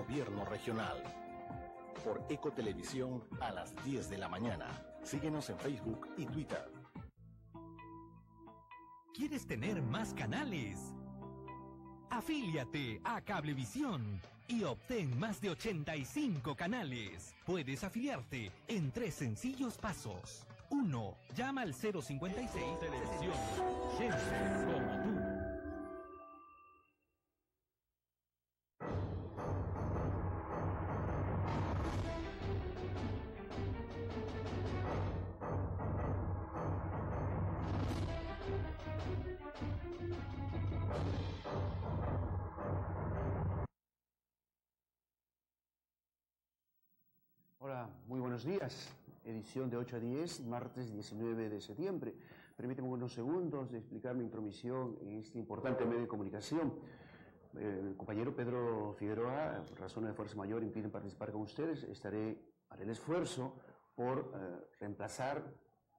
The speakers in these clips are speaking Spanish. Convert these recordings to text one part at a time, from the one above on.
Gobierno Regional. Por Ecotelevisión a las 10 de la mañana. Síguenos en Facebook y Twitter. ¿Quieres tener más canales? Afíliate a Cablevisión y obtén más de 85 canales. Puedes afiliarte en tres sencillos pasos. 1. Llama al 056 Televisión. Buenos días. Edición de 8 a 10, martes 19 de septiembre. Permíteme unos segundos de explicar mi intromisión en este importante medio de comunicación. El compañero Pedro Figueroa, por razones de fuerza mayor, impiden participar con ustedes. Estaré, haré el esfuerzo por eh, reemplazar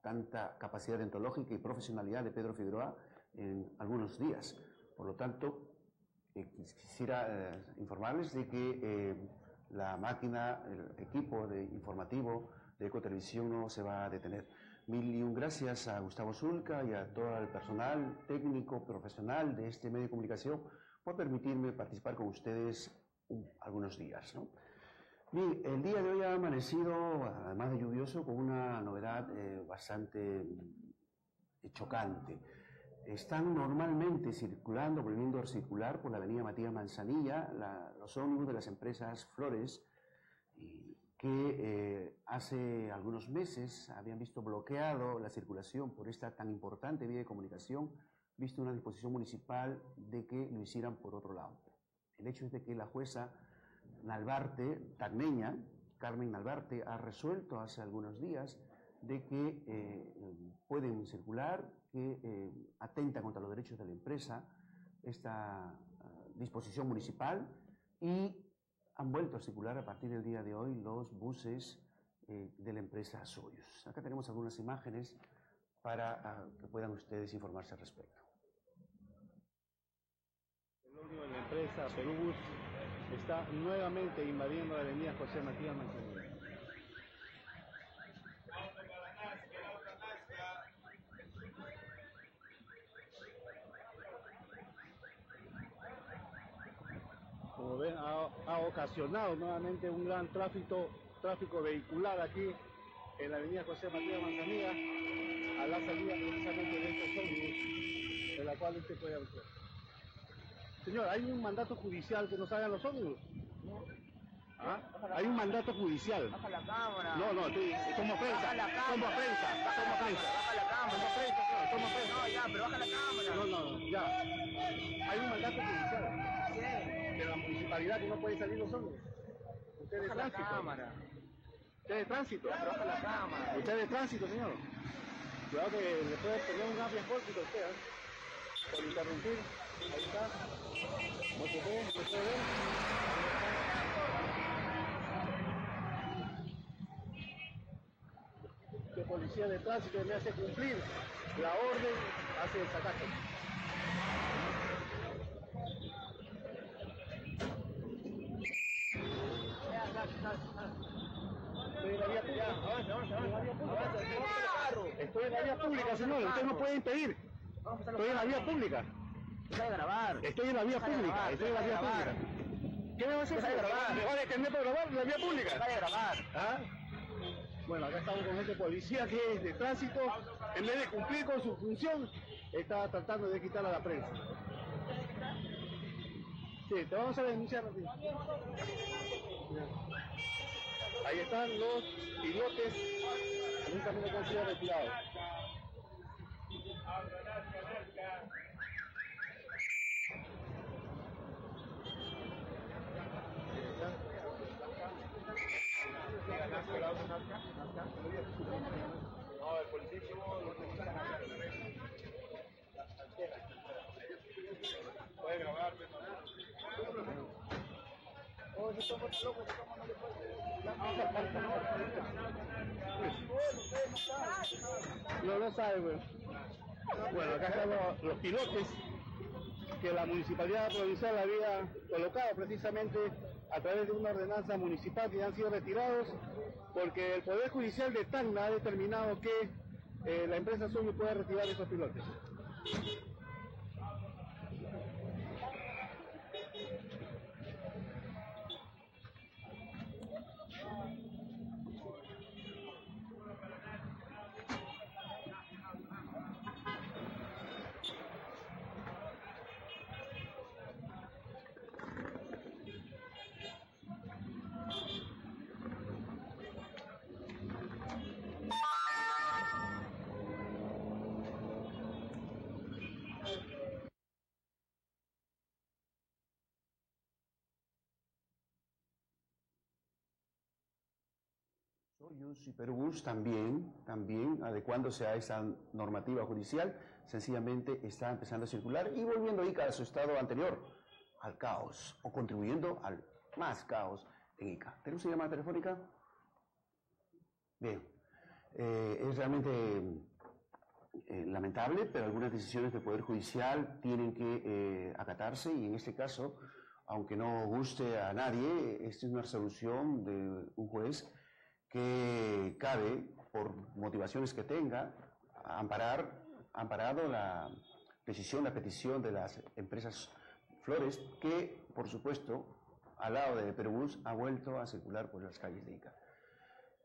tanta capacidad dentológica y profesionalidad de Pedro Figueroa en algunos días. Por lo tanto, eh, quisiera eh, informarles de que eh, la máquina, el equipo de informativo de Ecotelevisión no se va a detener. Mil y un gracias a Gustavo Zulca y a todo el personal técnico, profesional de este medio de comunicación por permitirme participar con ustedes un- algunos días. ¿no? Bien, el día de hoy ha amanecido, además de lluvioso, con una novedad eh, bastante mm, chocante. Están normalmente circulando, volviendo a circular por la avenida Matías Manzanilla, la- los ómnibus de las empresas Flores, y que eh, hace algunos meses habían visto bloqueado la circulación por esta tan importante vía de comunicación, visto una disposición municipal de que lo hicieran por otro lado. El hecho es de que la jueza Nalbarte, tagneña, Carmen Nalbarte, ha resuelto hace algunos días de que eh, pueden circular, que eh, atenta contra los derechos de la empresa esta ah, disposición municipal y han vuelto a circular a partir del día de hoy los buses eh, de la empresa Soyuz. Acá tenemos algunas imágenes para ah, que puedan ustedes informarse al respecto. El ómnibus de la empresa Perúbus está nuevamente invadiendo la avenida José Matías Manzanilla. Ha, ha ocasionado nuevamente un gran tráfico, tráfico vehicular aquí en la avenida José Matías Manzanilla a la salida precisamente de estos ómnibus, de la cual usted puede observar. Señor, hay un mandato judicial que nos hagan los ómnibus. ¿Ah? Hay un mandato judicial. Baja la cámara. No, no, estoy, somos prensa. Baja la cámara. Somos prensa. Baja la Somos prensa. Baja la cámara. Somos prensa, somos prensa. No, ya, pero baja la cámara. No, no, no, ya. Hay un mandato judicial. De la municipalidad que no pueden salir los ómnibus. Usted es de Baja la tránsito. cámara. Usted de tránsito. Baja la cámara. Usted de tránsito, señor. Cuidado que le puede poner un amplio expósito a usted, ¿eh? Por interrumpir. Ahí está. Muéstrate, muéstrate. Que policía de tránsito me hace cumplir la orden hace el sacato. Estoy en la vía pública. Estoy en la vía pública, señor. Usted no puede impedir. Estoy en la vía pública. Deja de grabar. Estoy en la vía Deja pública. Estoy en la deja vía pública. ¿Qué me va a hacer? Deja de grabar. ¿Me va a detener por grabar la vía Deja pública? de grabar. ¿Ah? Bueno, acá estamos con este policía que es de tránsito. En vez de cumplir con su función, está tratando de quitar a la prensa. Sí, te vamos a denunciar. ti. Ahí están los pilotes en un camino con sido retirado. No, el te gusta nada. Puede grabar, Oh, se toma loco, se toma puede. No lo sabe. Bueno, acá están los, pilotes que la municipalidad provincial había colocado precisamente a través de una ordenanza municipal ya han sido retirados porque el Poder Judicial de Tacna ha determinado que eh, la empresa Suyo puede retirar esos pilotes. Soyuz y Perúbus también, también adecuándose a esa normativa judicial, sencillamente está empezando a circular y volviendo Ica a su estado anterior, al caos, o contribuyendo al más caos en Ica. ¿Tenemos una llamada telefónica? Bien, eh, es realmente eh, lamentable, pero algunas decisiones del Poder Judicial tienen que eh, acatarse y en este caso, aunque no guste a nadie, esta es una resolución de un juez que cabe, por motivaciones que tenga, amparar, amparado la decisión, la petición de las empresas Flores, que, por supuesto, al lado de Perúbus, ha vuelto a circular por las calles de Ica.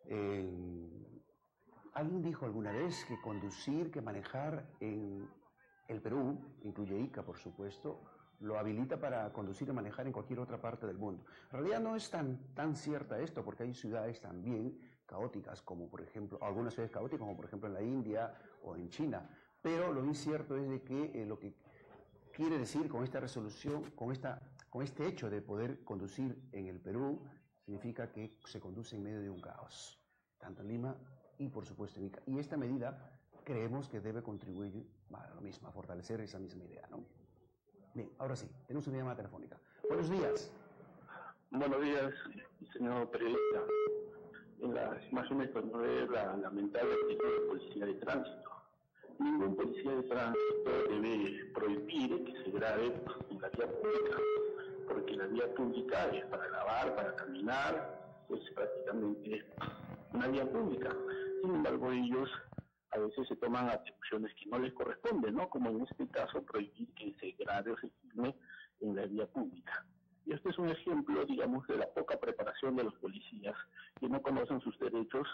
Eh, Alguien dijo alguna vez que conducir, que manejar en el Perú, incluye Ica, por supuesto, lo habilita para conducir y manejar en cualquier otra parte del mundo. En realidad no es tan, tan cierta esto, porque hay ciudades también caóticas, como por ejemplo, algunas ciudades caóticas, como por ejemplo en la India o en China. Pero lo incierto es de que eh, lo que quiere decir con esta resolución, con, esta, con este hecho de poder conducir en el Perú, significa que se conduce en medio de un caos, tanto en Lima y por supuesto en Ica. Y esta medida creemos que debe contribuir a lo mismo, a fortalecer esa misma idea, ¿no? Bien, ahora sí, tenemos una llamada telefónica. Buenos días. Buenos días, señor periodista. En las imágenes podemos ver la lamentable actitud de policía de tránsito. Ningún policía de tránsito debe prohibir que se grabe en la vía pública, porque la vía pública es para grabar, para caminar, es prácticamente una vía pública. Sin embargo, ellos a veces se toman atribuciones que no les corresponden, ¿no? Como en este caso, prohibir que se grabe o se filme en la vía pública. Y este es un ejemplo, digamos, de la poca preparación de los policías que no conocen sus derechos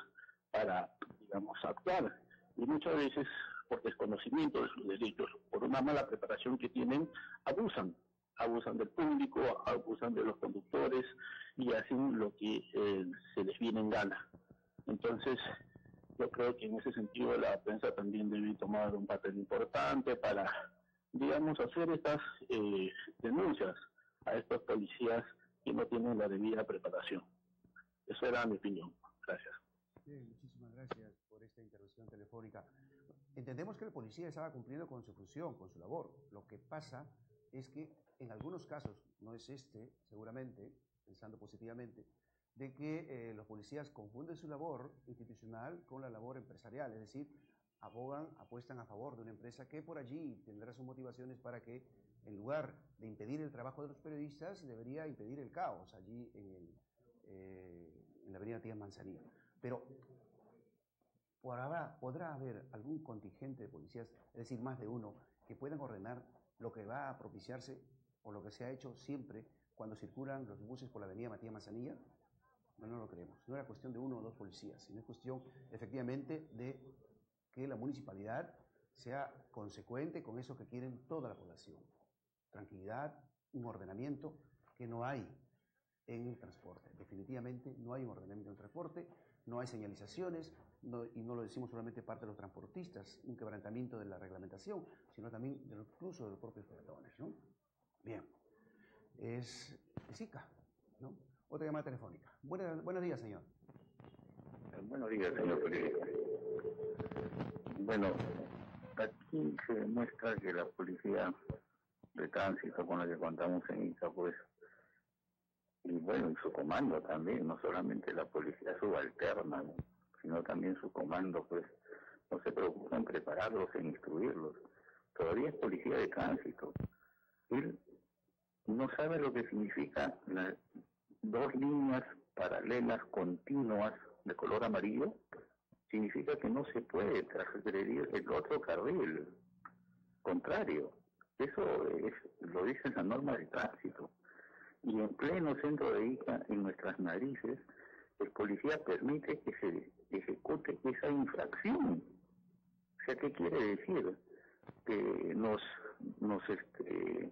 para, digamos, actuar. Y muchas veces, por desconocimiento de sus derechos, por una mala preparación que tienen, abusan. Abusan del público, abusan de los conductores y hacen lo que eh, se les viene en gana. Entonces, yo creo que en ese sentido la prensa también debe tomar un papel importante para, digamos, hacer estas eh, denuncias a estos policías que no tienen la debida preparación. Eso era mi opinión. Gracias. Bien, muchísimas gracias por esta intervención telefónica. Entendemos que el policía estaba cumpliendo con su función, con su labor. Lo que pasa es que en algunos casos, no es este, seguramente, pensando positivamente, de que eh, los policías confunden su labor institucional con la labor empresarial, es decir, abogan, apuestan a favor de una empresa que por allí tendrá sus motivaciones para que, en lugar de impedir el trabajo de los periodistas, debería impedir el caos allí en, eh, la avenida Tía Manzanilla. Pero podrá, podrá haber algún contingente de policías, es decir, más de uno, que puedan ordenar lo que va a propiciarse o lo que se ha hecho siempre cuando circulan los buses por la avenida Matías Manzanilla, no, no lo creemos. No era cuestión de uno o dos policías, sino es cuestión efectivamente de que la municipalidad sea consecuente con eso que quieren toda la población. Tranquilidad, un ordenamiento que no hay en el transporte. Definitivamente no hay un ordenamiento en el transporte, no hay señalizaciones, y no lo decimos solamente parte de los transportistas, un quebrantamiento de la reglamentación, sino también incluso de los propios peatones. Bien, es, es ICA, ¿no? Otra llamada telefónica. Buenas, buenos días, señor. Buenos días, señor periodista. Bueno, aquí se demuestra que la policía de tránsito con la que contamos en ICA, pues, y bueno, y su comando también, no solamente la policía subalterna, ¿no? sino también su comando, pues, no se preocupa en prepararlos, en instruirlos. Todavía es policía de tránsito. Él no sabe lo que significa la dos líneas paralelas continuas de color amarillo, significa que no se puede transgredir el otro carril contrario. Eso es, lo dice la norma de tránsito. Y en pleno centro de Ica, en nuestras narices, el policía permite que se ejecute esa infracción. O sea, ¿qué quiere decir? Que nos, nos este,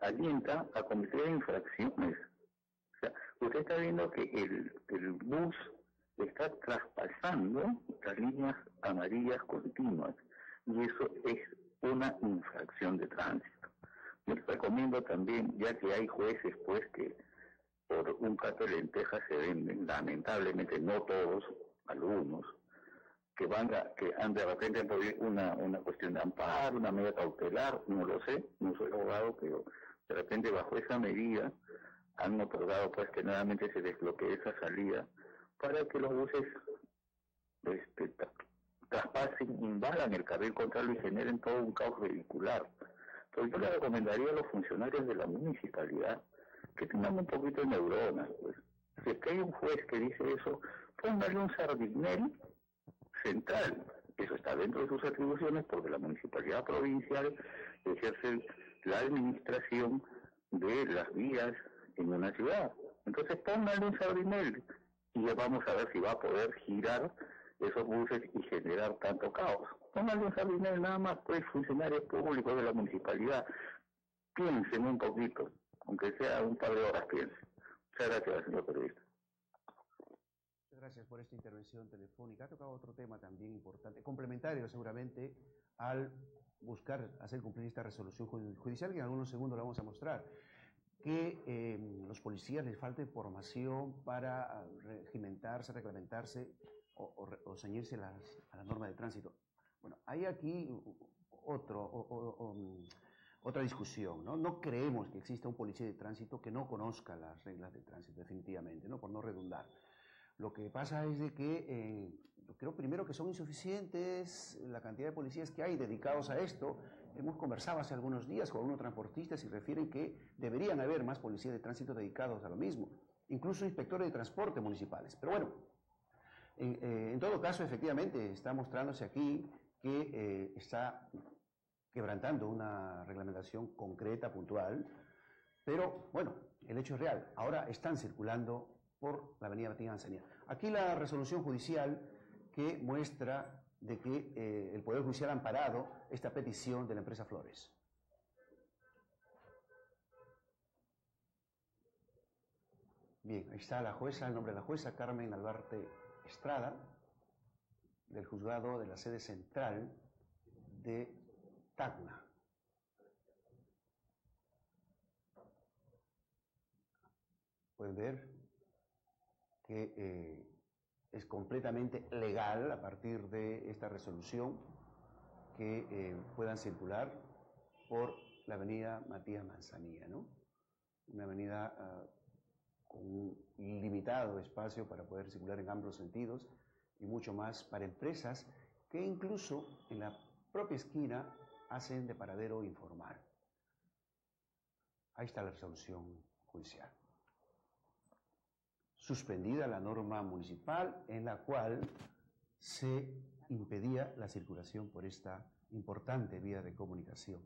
alienta a cometer infracciones. Usted está viendo que el, bus está traspasando las líneas amarillas continuas y eso es una infracción de tránsito. Les recomiendo también, ya que hay jueces pues que por un caso de lentejas se venden, lamentablemente no todos, algunos, que van a, que han de repente una, una cuestión de amparo, una medida cautelar, no lo sé, no soy abogado, pero de repente bajo esa medida han otorgado pues que nuevamente se desbloquee esa salida para que los buses este, traspasen, invadan el carril contrario y generen todo un caos vehicular. Entonces yo le recomendaría a los funcionarios de la municipalidad que tengan un poquito de neuronas. Pues. Si es que hay un juez que dice eso, póngale un sardinel central. Eso está dentro de sus atribuciones porque la municipalidad provincial ejerce la administración de las vías en una ciudad. Entonces póngale un sardinel y ya vamos a ver si va a poder girar esos buses y generar tanto caos. Pónganle un sardinel nada más, pues funcionarios públicos de la municipalidad, piensen un poquito, aunque sea un par de horas piensen. Muchas gracias, señor periodista. Gracias por esta intervención telefónica. Ha tocado otro tema también importante, complementario seguramente al buscar hacer cumplir esta resolución judicial que en algunos segundos la vamos a mostrar que eh, los policías les falte formación para regimentarse, reglamentarse o, ceñirse las, a la norma de tránsito. Bueno, hay aquí otro, mm, otra discusión, ¿no? No creemos que exista un policía de tránsito que no conozca las reglas de tránsito, definitivamente, ¿no? Por no redundar. Lo que pasa es de que eh, creo primero que son insuficientes la cantidad de policías que hay dedicados a esto. Hemos conversado hace algunos días con algunos transportistas y refieren que deberían haber más policías de tránsito dedicados a lo mismo, incluso inspectores de transporte municipales. Pero bueno, en, eh, todo caso, efectivamente, está mostrándose aquí que eh, está quebrantando una reglamentación concreta, puntual, pero bueno, el hecho es real. Ahora están circulando por la avenida Martín Manzanilla. Aquí la resolución judicial que muestra de que eh, el Poder Judicial ha amparado esta petición de la empresa Flores. Bien, ahí está la jueza, el nombre de la jueza, Carmen Albarte Estrada, del juzgado de la sede central de Tacna. Pueden ver que eh, es completamente legal a partir de esta resolución que eh, puedan circular por la avenida Matías Manzanilla, ¿no? Una avenida ah, con un limitado espacio para poder circular en ambos sentidos y mucho más para empresas que incluso en la propia esquina hacen de paradero informal. Ahí está la resolución judicial suspendida la norma municipal en la cual se impedía la circulación por esta importante vía de comunicación.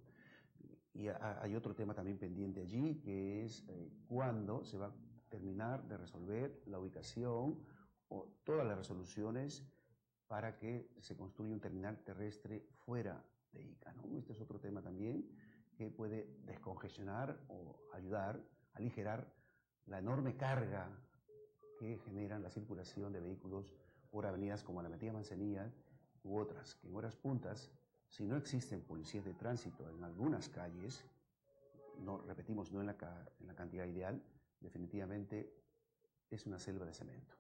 Y hay otro tema también pendiente allí, que es eh, cuándo se va a terminar de resolver la ubicación o todas las resoluciones para que se construya un terminal terrestre fuera de Ica. Este es otro tema también que puede descongestionar o ayudar aligerar la enorme carga que generan la circulación de vehículos por avenidas como la Metía Manzanilla u otras, que en horas puntas, si no existen policías de tránsito en algunas calles, no repetimos, no en la, en la cantidad ideal, definitivamente es una selva de cemento.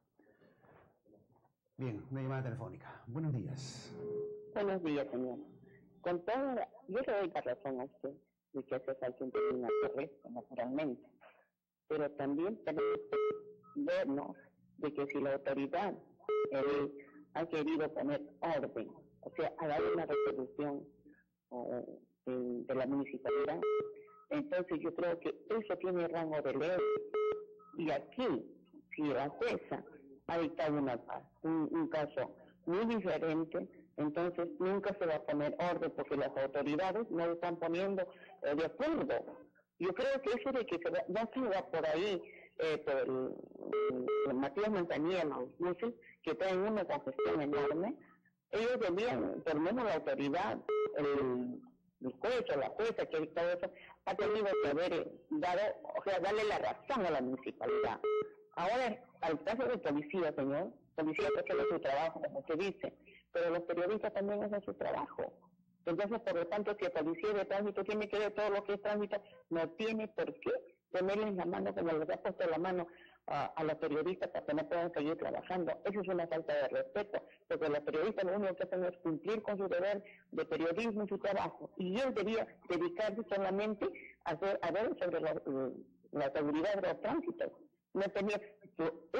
Bien, una llamada telefónica. Buenos días. Buenos días, señor. Con toda, yo le doy la razón a usted de que hace falta un terrestre, naturalmente. Pero también tenemos vernos de que si la autoridad ha querido poner orden, o sea, ha dado una resolución de, la municipalidad, entonces yo creo que eso tiene rango de ley Y aquí, si la jueza ha dictado una, un, caso muy diferente, entonces nunca se va a poner orden porque las autoridades no están poniendo eh, de acuerdo. Yo creo que eso de que se va, ya se va por ahí, eh, por Matías Montañía, los buses, que traen una congestión enorme, ellos debían, por menos la autoridad, el, el juez o la jueza que dictado eso, ha tenido que haber eh, dado, o sea, darle la razón a la municipalidad. Ahora, al caso de policía, señor, policía que hace su trabajo, como se dice, pero los periodistas también hacen su trabajo. Entonces, por lo tanto, si el policía de tránsito tiene que ver todo lo que es tránsito, no tiene por qué tenerle en la mano como les ha puesto la mano a, a los periodistas para que no puedan seguir trabajando. Eso es una falta de respeto, porque los periodistas lo único que hacen es cumplir con su deber de periodismo y su trabajo. Y él debía dedicarse solamente a, hacer, a ver sobre la, seguridad de los tránsitos no tenía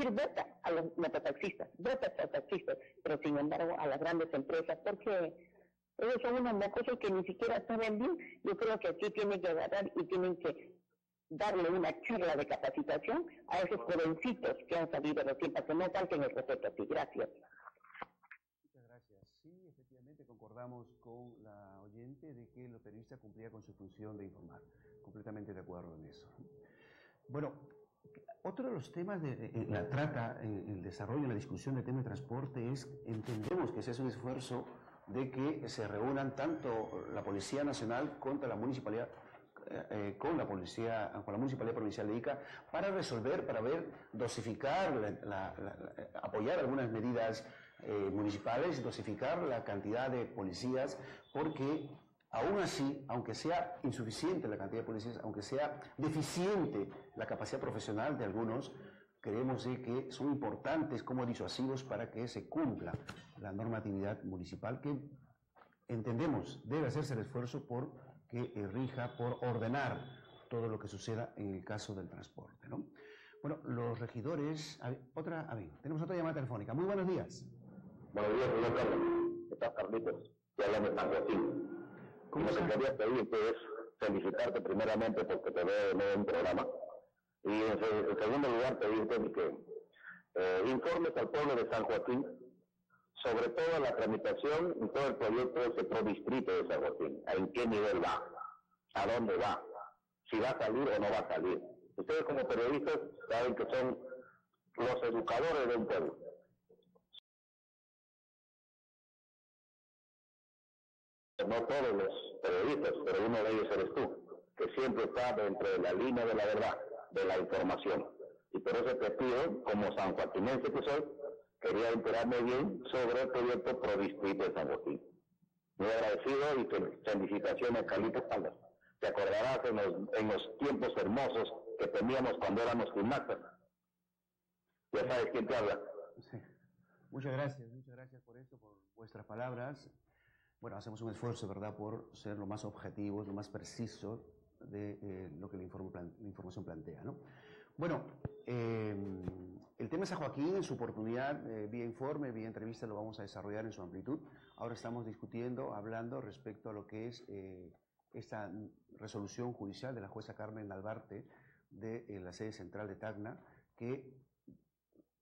ir vota a los mototaxistas, vota a los taxistas, pero sin embargo a las grandes empresas, porque ellos son unos mocosos que ni siquiera saben bien. Yo creo que aquí tienen que agarrar y tienen que darle una charla de capacitación a esos jovencitos que han salido recién para que no falten el respeto así. Gracias. Muchas gracias. Sí, efectivamente concordamos con la oyente de que el periodista cumplía con su función de informar. Completamente de acuerdo en eso. Bueno, otro de los temas de, de la trata, en el desarrollo, en la discusión del tema de transporte es, entendemos que se hace un esfuerzo de que se reúnan tanto la Policía Nacional contra la Municipalidad, eh, con la Policía, con la Municipalidad Provincial de Ica, para resolver, para ver, dosificar, la, la, la, apoyar algunas medidas eh, municipales, dosificar la cantidad de policías, porque Aún así, aunque sea insuficiente la cantidad de policías, aunque sea deficiente la capacidad profesional de algunos, creemos de que son importantes como disuasivos para que se cumpla la normatividad municipal que entendemos debe hacerse el esfuerzo por que rija, por ordenar todo lo que suceda en el caso del transporte. ¿no? Bueno, los regidores, a ver, otra, a ver, tenemos otra llamada telefónica. Muy buenos días. Buenos días, señor Carlos. ¿Qué tal, Carlitos? Te hablan de San Joaquín. ¿Cómo Lo que quería pedirte es felicitarte primeramente porque te veo en un programa. Y en, en segundo lugar pedirte que eh, informes al pueblo de San Joaquín sobre toda la tramitación y todo el proyecto de ese prodistrito de San Joaquín. ¿En qué nivel va? ¿A dónde va? ¿Si va a salir o no va a salir? Ustedes como periodistas saben que son los educadores de un pueblo. no todos los periodistas, pero uno de ellos eres tú, que siempre está dentro de la línea de la verdad, de la información. Y por eso te pido, como sanjuaquinense que soy, quería enterarme bien sobre el proyecto Prodistrito de San Joaquín. Muy agradecido y fel- felicitaciones, Carlitos Caldas. Te acordarás en los, en los tiempos hermosos que teníamos cuando éramos gimnastas. Ya sabes quién te habla. Sí. Muchas gracias, muchas gracias por eso, por vuestras palabras. Bueno, hacemos un esfuerzo, ¿verdad?, por ser lo más objetivos, lo más precisos de eh, lo que la, la información plantea, ¿no? Bueno, eh, el tema de San Joaquín, en su oportunidad, eh, vía informe, vía entrevista, lo vamos a desarrollar en su amplitud. Ahora estamos discutiendo, hablando respecto a lo que es eh, esta resolución judicial de la jueza Carmen Albarte de eh, la sede central de Tacna, que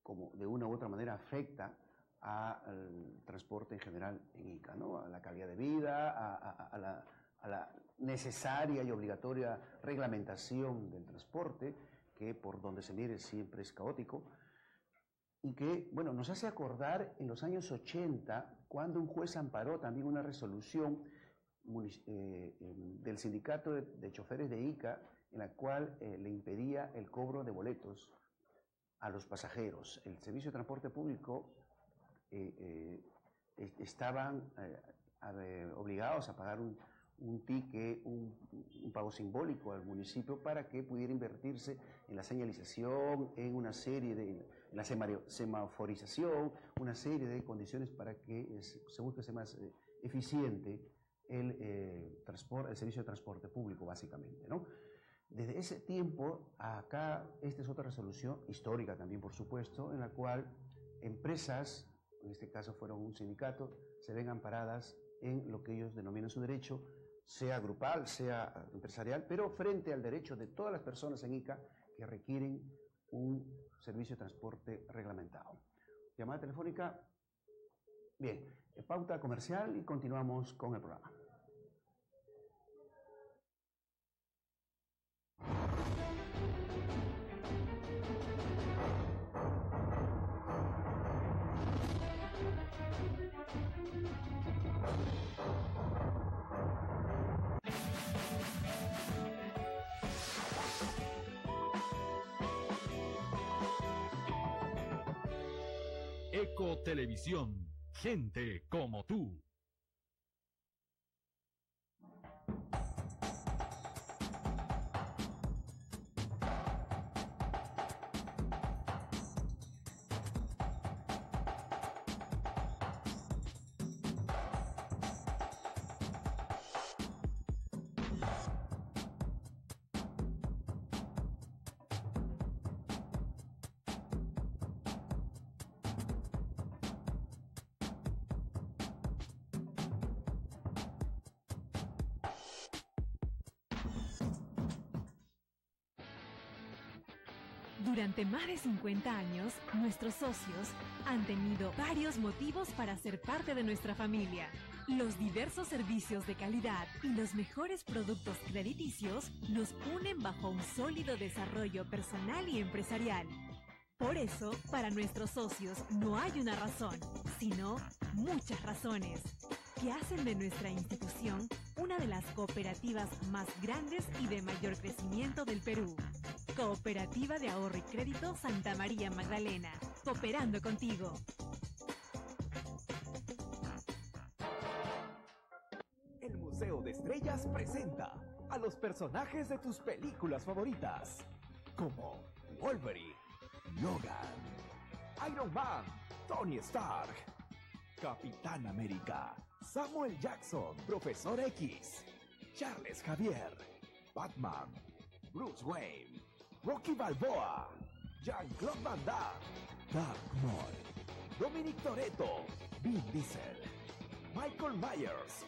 como de una u otra manera afecta al transporte en general en Ica, ¿no? a la calidad de vida, a, a- a a la necesaria y obligatoria reglamentación del transporte, que por donde se mire siempre es caótico, y que, bueno, nos hace acordar en los años 80, cuando un juez amparó también una resolución eh, em, del sindicato de, choferes de Ica, en la cual eh, le impedía el cobro de boletos a los pasajeros. El servicio de transporte público eh, eh, es- estaban a obligados a pagar un, un ticket, un, pago simbólico al municipio para que pudiera invertirse en la señalización, en una serie de, la sema- semaforización, una serie de condiciones para que eh, se busque ser más eh, eficiente el, eh, el servicio de transporte público, básicamente, ¿no? Desde ese tiempo acá, esta es otra resolución histórica también, por supuesto, en la cual empresas, en este caso fueron un sindicato, se ven amparadas en lo que ellos denominan su derecho, sea grupal, sea empresarial, pero frente al derecho de todas las personas en ICA que requieren un servicio de transporte reglamentado. Llamada telefónica. Bien, eh, pauta comercial y continuamos con el programa. Eco Televisión, gente como tú. Durante más de 50 años, nuestros socios han tenido varios motivos para ser parte de nuestra familia. Los diversos servicios de calidad y los mejores productos crediticios nos unen bajo un sólido desarrollo personal y empresarial. Por eso, para nuestros socios no hay una razón, sino muchas razones que hacen de nuestra institución una de las cooperativas más grandes y de mayor crecimiento del Perú. Cooperativa de Ahorro y Crédito Santa María Magdalena. Cooperando contigo. El Museo de Estrellas presenta a los personajes de tus películas favoritas, como Wolverine, Logan, Iron Man, Tony Stark, Capitán América, Samuel Jackson, Profesor X, Charles Javier, Batman, Bruce Wayne, Rocky Balboa, Jean-Claude Van Damme, Dark Dominic Toretto, Vin Diesel, Michael Myers,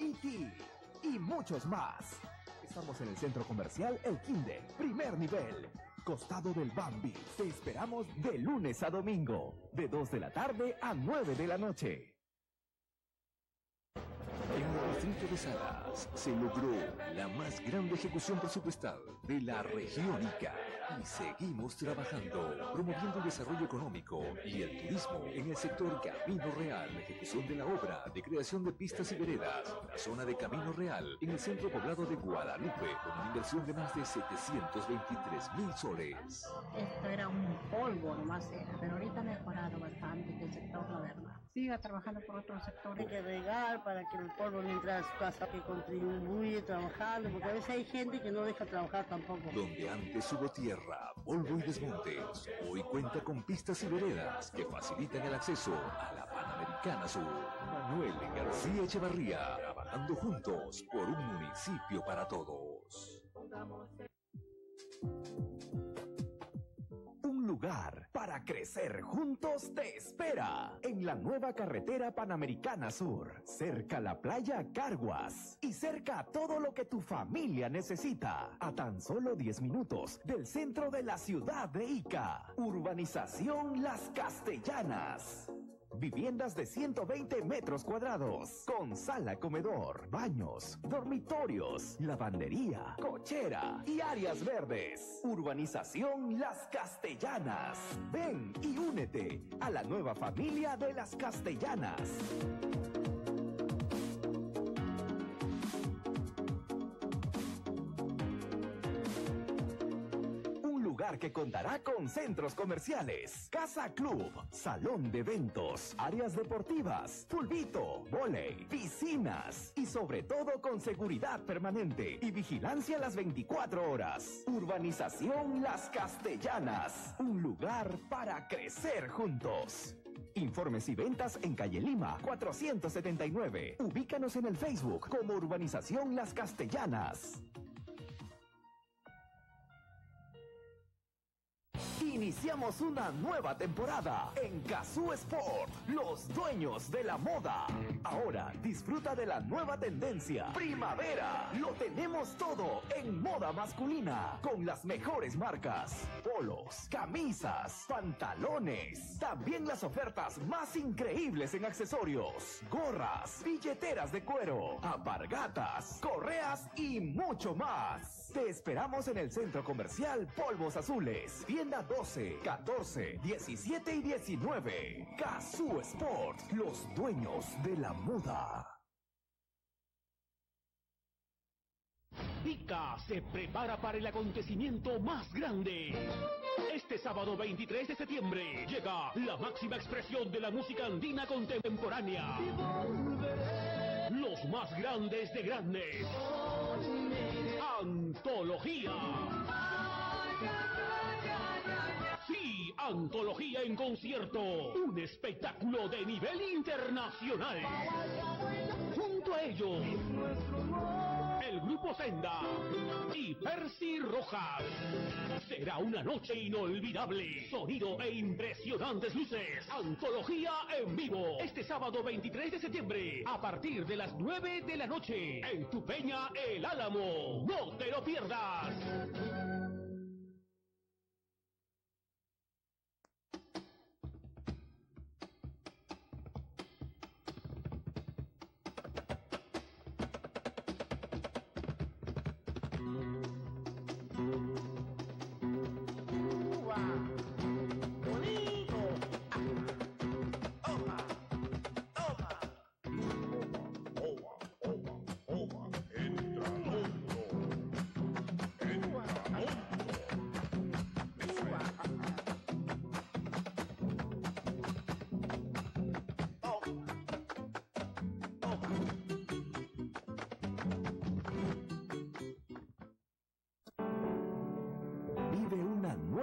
E.T. y muchos más. Estamos en el centro comercial El Quinde, primer nivel, costado del Bambi. Te esperamos de lunes a domingo, de 2 de la tarde a 9 de la noche. El distrito de Salas se logró la más grande ejecución presupuestal de la región Ica y seguimos trabajando, promoviendo el desarrollo económico y el turismo en el sector Camino Real, ejecución de la obra de creación de pistas y veredas, la zona de Camino Real en el centro poblado de Guadalupe con una inversión de más de 723 mil soles. Esto era un polvo nomás era, pero ahorita ha mejorado bastante el sector, la verdad. Siga trabajando por otros sectores. Hay que regar para que el polvo no entre a su casa, que contribuye trabajando, porque a veces hay gente que no deja trabajar tampoco. Donde antes hubo tierra, polvo y desmontes, hoy cuenta con pistas y veredas que facilitan el acceso a la Panamericana Sur. Manuel García Echevarría, trabajando juntos por un municipio para todos. Lugar para crecer juntos te espera en la nueva carretera Panamericana Sur, cerca a la playa Carguas y cerca a todo lo que tu familia necesita, a tan solo 10 minutos del centro de la ciudad de Ica, Urbanización Las Castellanas. Viviendas de 120 metros cuadrados, con sala comedor, baños, dormitorios, lavandería, cochera y áreas verdes. Urbanización Las Castellanas. Ven y únete a la nueva familia de Las Castellanas. Que contará con centros comerciales, casa club, salón de eventos, áreas deportivas, fulbito, volei, piscinas y sobre todo con seguridad permanente y vigilancia las 24 horas. Urbanización Las Castellanas, un lugar para crecer juntos. Informes y ventas en Calle Lima 479. Ubícanos en el Facebook como Urbanización Las Castellanas. Iniciamos una nueva temporada en Kazoo Sport, los dueños de la moda. Ahora disfruta de la nueva tendencia. Primavera. Lo tenemos todo en moda masculina. Con las mejores marcas. Polos, camisas, pantalones. También las ofertas más increíbles en accesorios. Gorras, billeteras de cuero, apargatas, correas y mucho más. Te esperamos en el centro comercial Polvos Azules. Tienda 12, 14, 17 y 19. Kazoo Sport, los dueños de la moda. Ica se prepara para el acontecimiento más grande. Este sábado 23 de septiembre llega la máxima expresión de la música andina contemporánea. Los más grandes de grandes. Antología. Sí, Antología en concierto. Un espectáculo de nivel internacional. Junto a ellos, el grupo Senda y Percy Rojas. Será una noche inolvidable. Sonido e impresionantes luces. Antología en vivo. Este sábado 23 de septiembre. A partir de las 9 de la noche. En tu peña El Álamo. No te lo pierdas.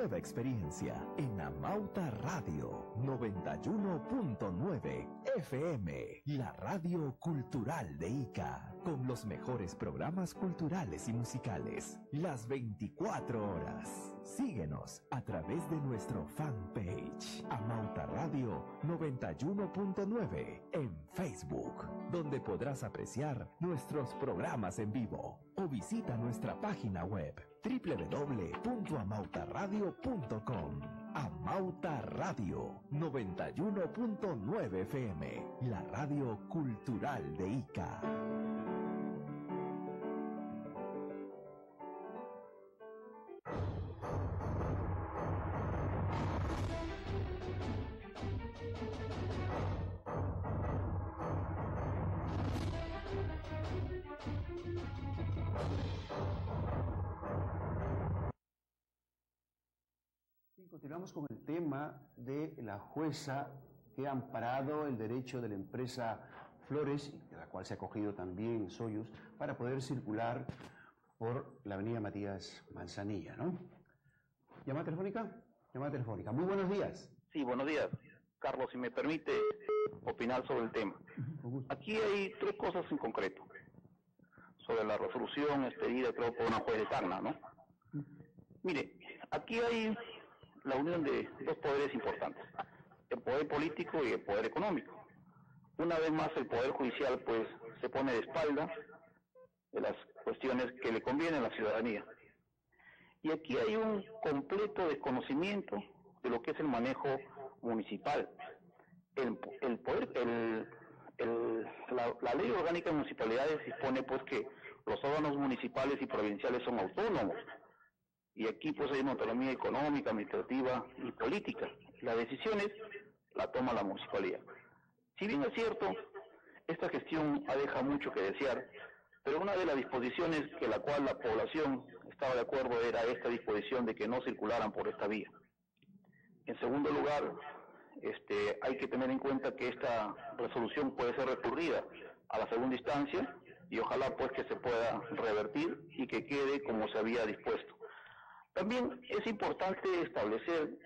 Nueva experiencia en Amauta Radio 91.9 FM, la radio cultural de Ica, con los mejores programas culturales y musicales, las 24 horas. Síguenos a través de nuestro fanpage, Amauta Radio 91.9 en Facebook, donde podrás apreciar nuestros programas en vivo o visita nuestra página web www.amautaradio.com. Amauta Radio 91.9 FM, la radio cultural de Ica. Con el tema de la jueza que ha amparado el derecho de la empresa Flores, de la cual se ha acogido también Soyuz, para poder circular por la avenida Matías Manzanilla, ¿no? ¿Llamada telefónica? Llamada telefónica. Muy buenos días. Sí, buenos días. Carlos, si me permite opinar sobre el tema. Aquí hay tres cosas en concreto sobre la resolución expedida, creo, por una juez de Tacna, ¿no? Mire, aquí hay la unión de dos poderes importantes, el poder político y el poder económico. Una vez más, el poder judicial, pues, se pone de espalda de las cuestiones que le convienen a la ciudadanía. Y aquí hay un completo desconocimiento de lo que es el manejo municipal. El, el poder, el, el- la, la ley orgánica de municipalidades dispone pues que los órganos municipales y provinciales son autónomos. Y aquí una autonomía económica, administrativa y política. Las decisiones la toma la municipalidad. Si bien es cierto, esta gestión ha dejado mucho que desear, pero una de las disposiciones que la cual la población estaba de acuerdo era esta disposición de que no circularan por esta vía. En segundo lugar, este, hay que tener en cuenta que esta resolución puede ser recurrida a la segunda instancia y ojalá pues que se pueda revertir y que quede como se había dispuesto. También es importante establecer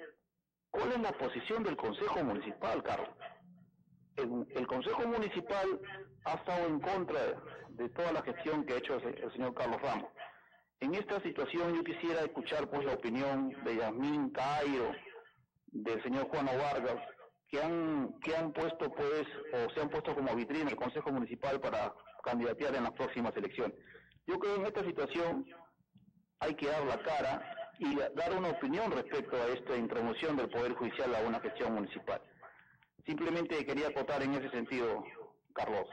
cuál es la posición del Consejo Municipal, Carlos. El, Consejo Municipal ha estado en contra de, toda la gestión que ha hecho el, señor Carlos Ramos. En esta situación yo quisiera escuchar pues la opinión de Yasmín Cairo, del señor Juan Vargas, que han, que han puesto pues, o se han puesto como vitrina el Consejo Municipal para candidatear en las próximas elecciones. Yo creo que en esta situación hay que dar la cara y dar una opinión respecto a esta introducción del Poder Judicial a una gestión municipal. Simplemente quería acotar en ese sentido, Carlos.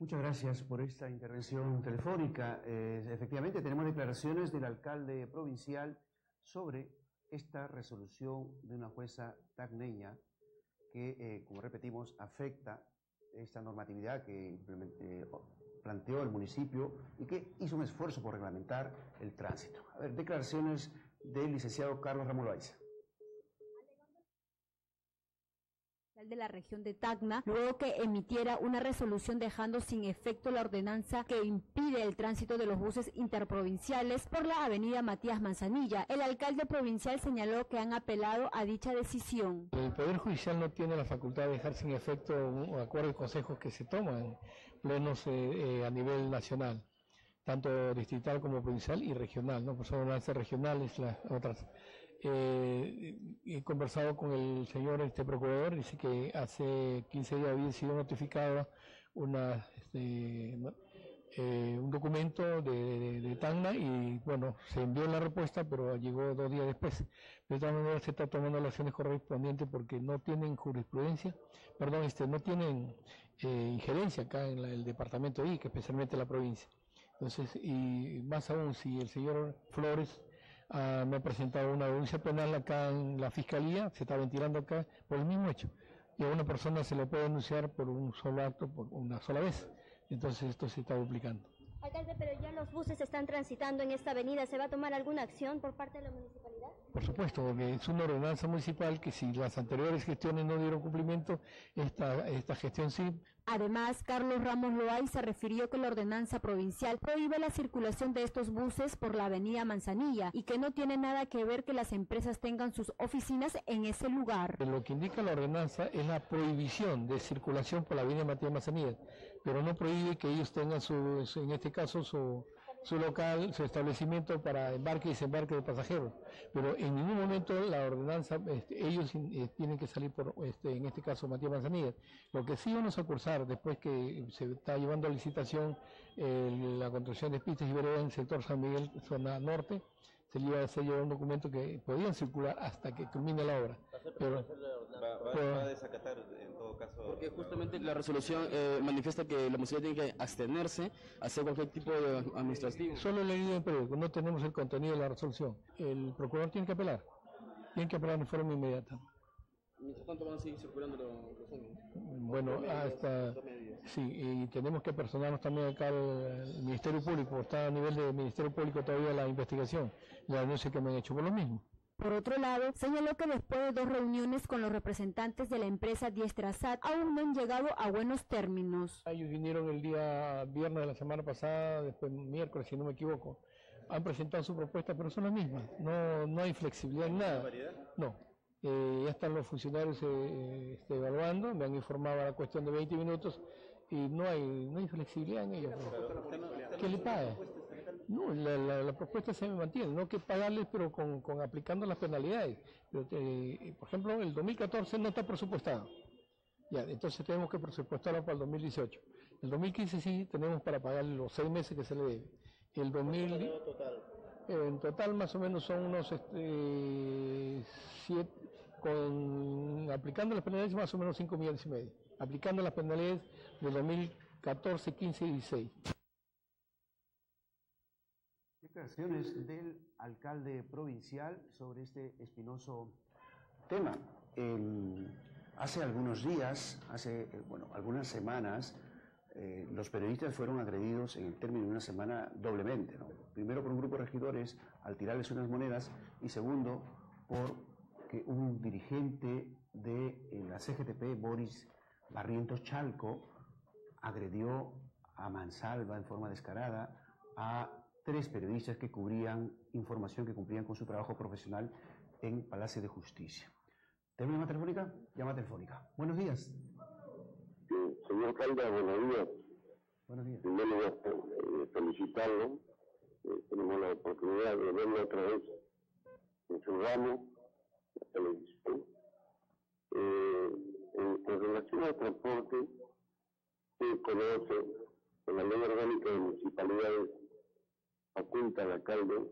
Muchas gracias por esta intervención telefónica. Eh, efectivamente, tenemos declaraciones del alcalde provincial sobre esta resolución de una jueza tagneña que, eh, como repetimos, afecta esta normatividad que planteó el municipio y que hizo un esfuerzo por reglamentar el tránsito. A ver, declaraciones del licenciado Carlos Ramón Loaiza. De la región de Tacna, luego que emitiera una resolución dejando sin efecto la ordenanza que impide el tránsito de los buses interprovinciales por la avenida Matías Manzanilla. El alcalde provincial señaló que han apelado a dicha decisión. El Poder Judicial no tiene la facultad de dejar sin efecto un acuerdo y consejos que se toman plenos eh, eh, a nivel nacional tanto distrital como provincial y regional, ¿no? Pues son ordenanzas regionales, las otras eh, he conversado con el señor este procurador, dice que hace 15 días había sido notificado una, este, eh, un documento de, de, y bueno, se envió la respuesta, pero llegó dos días después. De todas maneras se está tomando las acciones correspondientes porque no tienen jurisprudencia, perdón, este, no tienen eh, injerencia acá en el departamento I, que especialmente la provincia. Entonces, y más aún si el señor Flores Ah, me ha presentado una denuncia penal acá en la fiscalía, se está ventilando acá por el mismo hecho. Y a una persona se le puede denunciar por un solo acto, por una sola vez. Entonces esto se está duplicando. Alcalde, pero ya los buses están transitando en esta avenida. ¿Se va a tomar alguna acción por parte de la municipalidad? Por supuesto, porque es una ordenanza municipal que si las anteriores gestiones no dieron cumplimiento, esta, esta gestión sí, Además, Carlos Ramos Loay se refirió que la ordenanza provincial prohíbe la circulación de estos buses por la avenida Manzanilla y que no tiene nada que ver que las empresas tengan sus oficinas en ese lugar. Lo que indica la ordenanza es la prohibición de circulación por la avenida Matías Manzanilla, pero no prohíbe que ellos tengan su, en este caso su su local, su establecimiento para embarque y desembarque de pasajeros. Pero en ningún momento la ordenanza, este, ellos eh, tienen que salir por, este, en este caso, Matías Manzanilla. Lo que sí vamos a cursar después que se está llevando a licitación la construcción de pistas y veredas en el sector San Miguel, zona norte, se iba a llevar un documento que podían circular hasta que termine la obra. Pero, va, a desacatar en todo caso. Porque justamente la resolución eh, manifiesta que la municipalidad tiene que abstenerse a hacer cualquier tipo de administrativo. Solo leído en periódico, no tenemos el contenido de la resolución. El procurador tiene que apelar, tiene que apelar en forma inmediata. Mientras tanto van a seguir circulando los, Bueno, hasta... Sí, y tenemos que personarnos también acá al Ministerio Público, está a nivel del Ministerio Público todavía la investigación, la denuncia que me han hecho por lo mismo. Por otro lado, señaló que después de dos reuniones con los representantes de la empresa Diestrasat, aún no han llegado a buenos términos. Ellos vinieron el día viernes de la semana pasada, después miércoles, si no me equivoco. Han presentado su propuesta, pero son las mismas. No, no hay flexibilidad en nada. No. Eh, ya están los funcionarios eh, este, evaluando, me han informado a la cuestión de 20 minutos y no hay, no hay flexibilidad en ello. ¿Qué le paga? No, la, la, propuesta se mantiene, no que pagarles, pero con, con aplicando las penalidades. Pero, eh, por ejemplo, el 2014 no está presupuestado. Ya, entonces tenemos que presupuestarlo para el 2018. El 2015 sí tenemos para pagar los seis meses que se le debe. El 2000, eh, en total más o menos son unos este, siete, con aplicando las penalidades más o menos 5 millones y medio. Aplicando las penalidades de 2014, 15 y 16 declaraciones del alcalde provincial sobre este espinoso tema. hace algunos días, hace eh, bueno, algunas semanas, eh, los periodistas fueron agredidos en el término de una semana doblemente. Primero por un grupo de regidores al tirarles unas monedas y segundo por que un dirigente de eh, la CGTP, Boris Barrientos Chalco, agredió a Mansalva en forma descarada a tres periodistas que cubrían información que cumplían con su trabajo profesional en Palacio de Justicia. ¿Tengo llama telefónica? Llama telefónica. Buenos días. Sí, señor Calda, buenos días. Buenos días. Primero a felicitarlo eh, tenemos la oportunidad de verlo otra vez en su ramo, la televisión. Eh, en, en relación al transporte, se conoce que la ley orgánica de municipalidades faculta al alcalde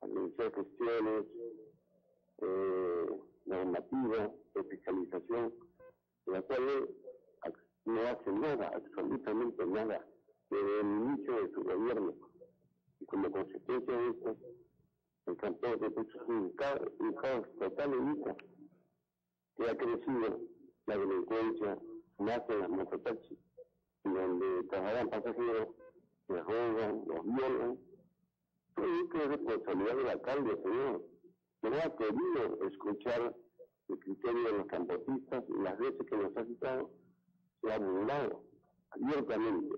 a realizar gestiones, eh, normativa, de fiscalización, de la cual no hace nada, absolutamente nada, desde el inicio de su gobierno. Y como consecuencia de esto, el es un caos, un caos total y que ha crecido la delincuencia más en las donde trasladan pasajeros, se roban, los violan. Todo esto es responsabilidad del alcalde, señor, que no ha querido escuchar el criterio de los transportistas y las veces que nos ha citado se ha burlado abiertamente.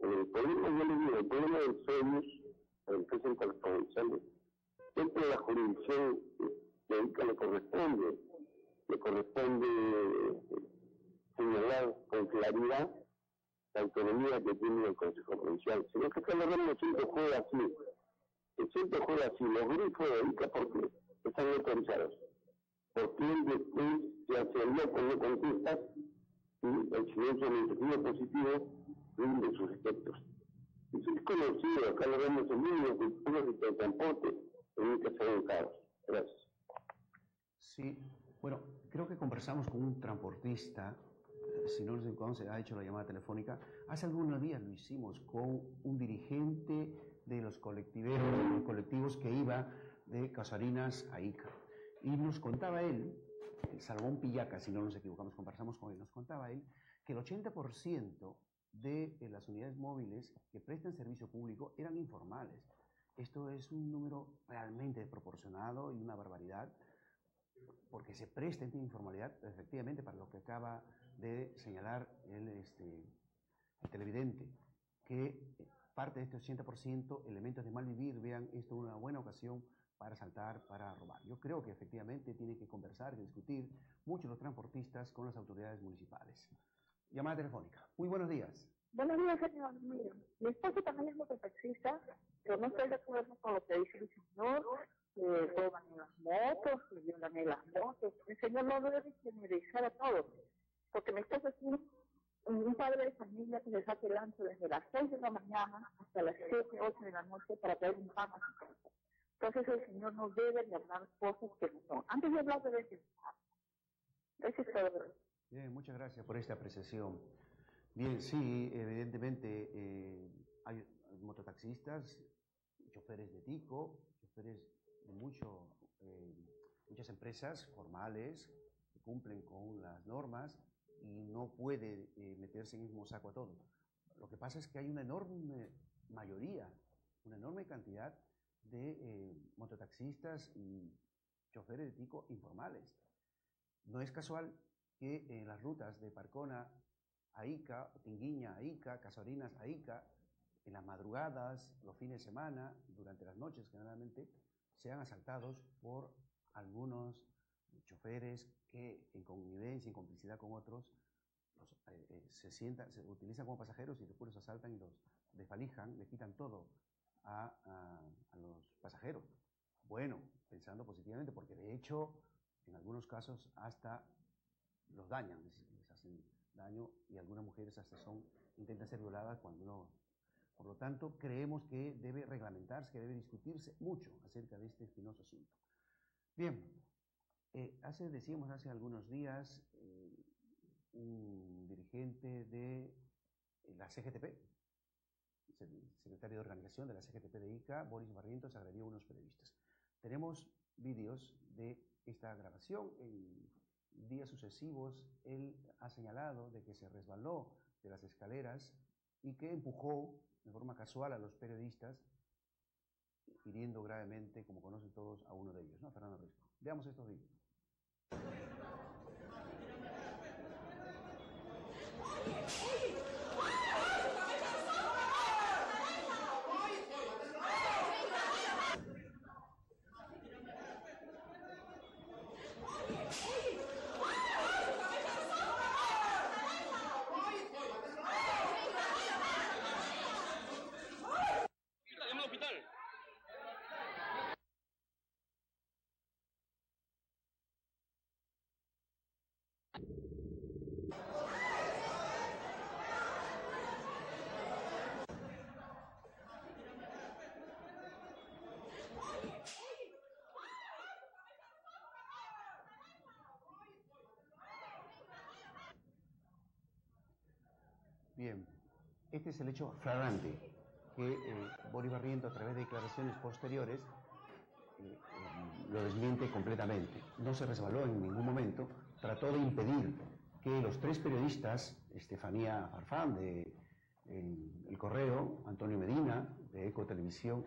El problema, yo le digo, el problema del SOYUS, la empresa interprovincial, dentro de la jurisdicción que le corresponde, le corresponde señalar con claridad la autonomía que tiene el Consejo Provincial, sino que Carlos Ramos siempre juega así, el siempre juega así, los grupos de ICA porque están autorizados, porque él después se ascendió con no conquistas y el silencio administrativo positivo de sus efectos. Y si es conocido, acá lo vemos en línea, cultura de transporte, tiene que ser un caos. Gracias. Sí, bueno, creo que conversamos con un transportista, si no nos conoce, ha hecho la llamada telefónica. Hace algunos días lo hicimos con un dirigente de los colectiveros, de los colectivos que iba de Casarinas a Ica. Y nos contaba él, el Salomón Pillaca, si no nos equivocamos, conversamos con él, nos contaba él que el 80% de eh, las unidades móviles que prestan servicio público eran informales. Esto es un número realmente desproporcionado y una barbaridad, porque se presta esta informalidad efectivamente para lo que acaba de señalar el, este, el televidente, que parte de este 80% elementos de mal vivir vean esto una buena ocasión para saltar, para robar. Yo creo que efectivamente tiene que conversar, que discutir mucho los transportistas con las autoridades municipales. Llamada telefónica. Muy buenos días. Buenos días, señor. Mire, mi esposo también es mototaxista, pero no estoy de acuerdo con lo que dice el señor, que roban en las motos, que violan en las motos. El señor no debe generalizar a todos, porque mi esposo es un, un padre de familia que se saque el ancho desde las 6 de la mañana hasta las 7, 8 de la noche para traer un pan a su casa. Entonces el señor no debe de hablar cosas que no son. Antes de hablar de eso, eso es todo. Bien, muchas gracias por esta apreciación. Bien, sí, evidentemente eh, hay mototaxistas, choferes de Tico, choferes de mucho, eh, muchas empresas formales que cumplen con las normas y no puede eh, meterse en el mismo saco a todo. Lo que pasa es que hay una enorme mayoría, una enorme cantidad de mototaxistas y choferes de Tico informales. No es casual que en las rutas de Parcona a Ica, Tinguiña a Ica, Casorinas a Ica, en las madrugadas, los fines de semana, durante las noches generalmente, sean asaltados por algunos choferes que en convivencia, en complicidad con otros, los, eh, eh, se sientan, se utilizan como pasajeros y después los asaltan y los desvalijan, le quitan todo a, a, a los pasajeros. Bueno, pensando positivamente, porque de hecho, en algunos casos hasta los dañan, les, les hacen daño y algunas mujeres hasta son, intentan ser violadas cuando no. Por lo tanto, creemos que debe reglamentarse, que debe discutirse mucho acerca de este espinoso asunto. Bien, eh, hace, decíamos hace algunos días, eh, un dirigente de la CGTP, secretario de organización de la CGTP de ICA, Boris Barrientos, agredió a unos periodistas. Tenemos vídeos de esta grabación en días sucesivos él ha señalado de que se resbaló de las escaleras y que empujó de forma casual a los periodistas, hiriendo gravemente, como conocen todos, a uno de ellos, ¿no? Fernando Risco. Veamos estos vídeos. Oh, yeah. Este es el hecho flagrante que eh, Boris a través de declaraciones posteriores, eh, eh, lo desmiente completamente. No se resbaló en ningún momento, trató de impedir que los tres periodistas, Estefanía Farfán de El Correo, Antonio Medina de Eco Televisión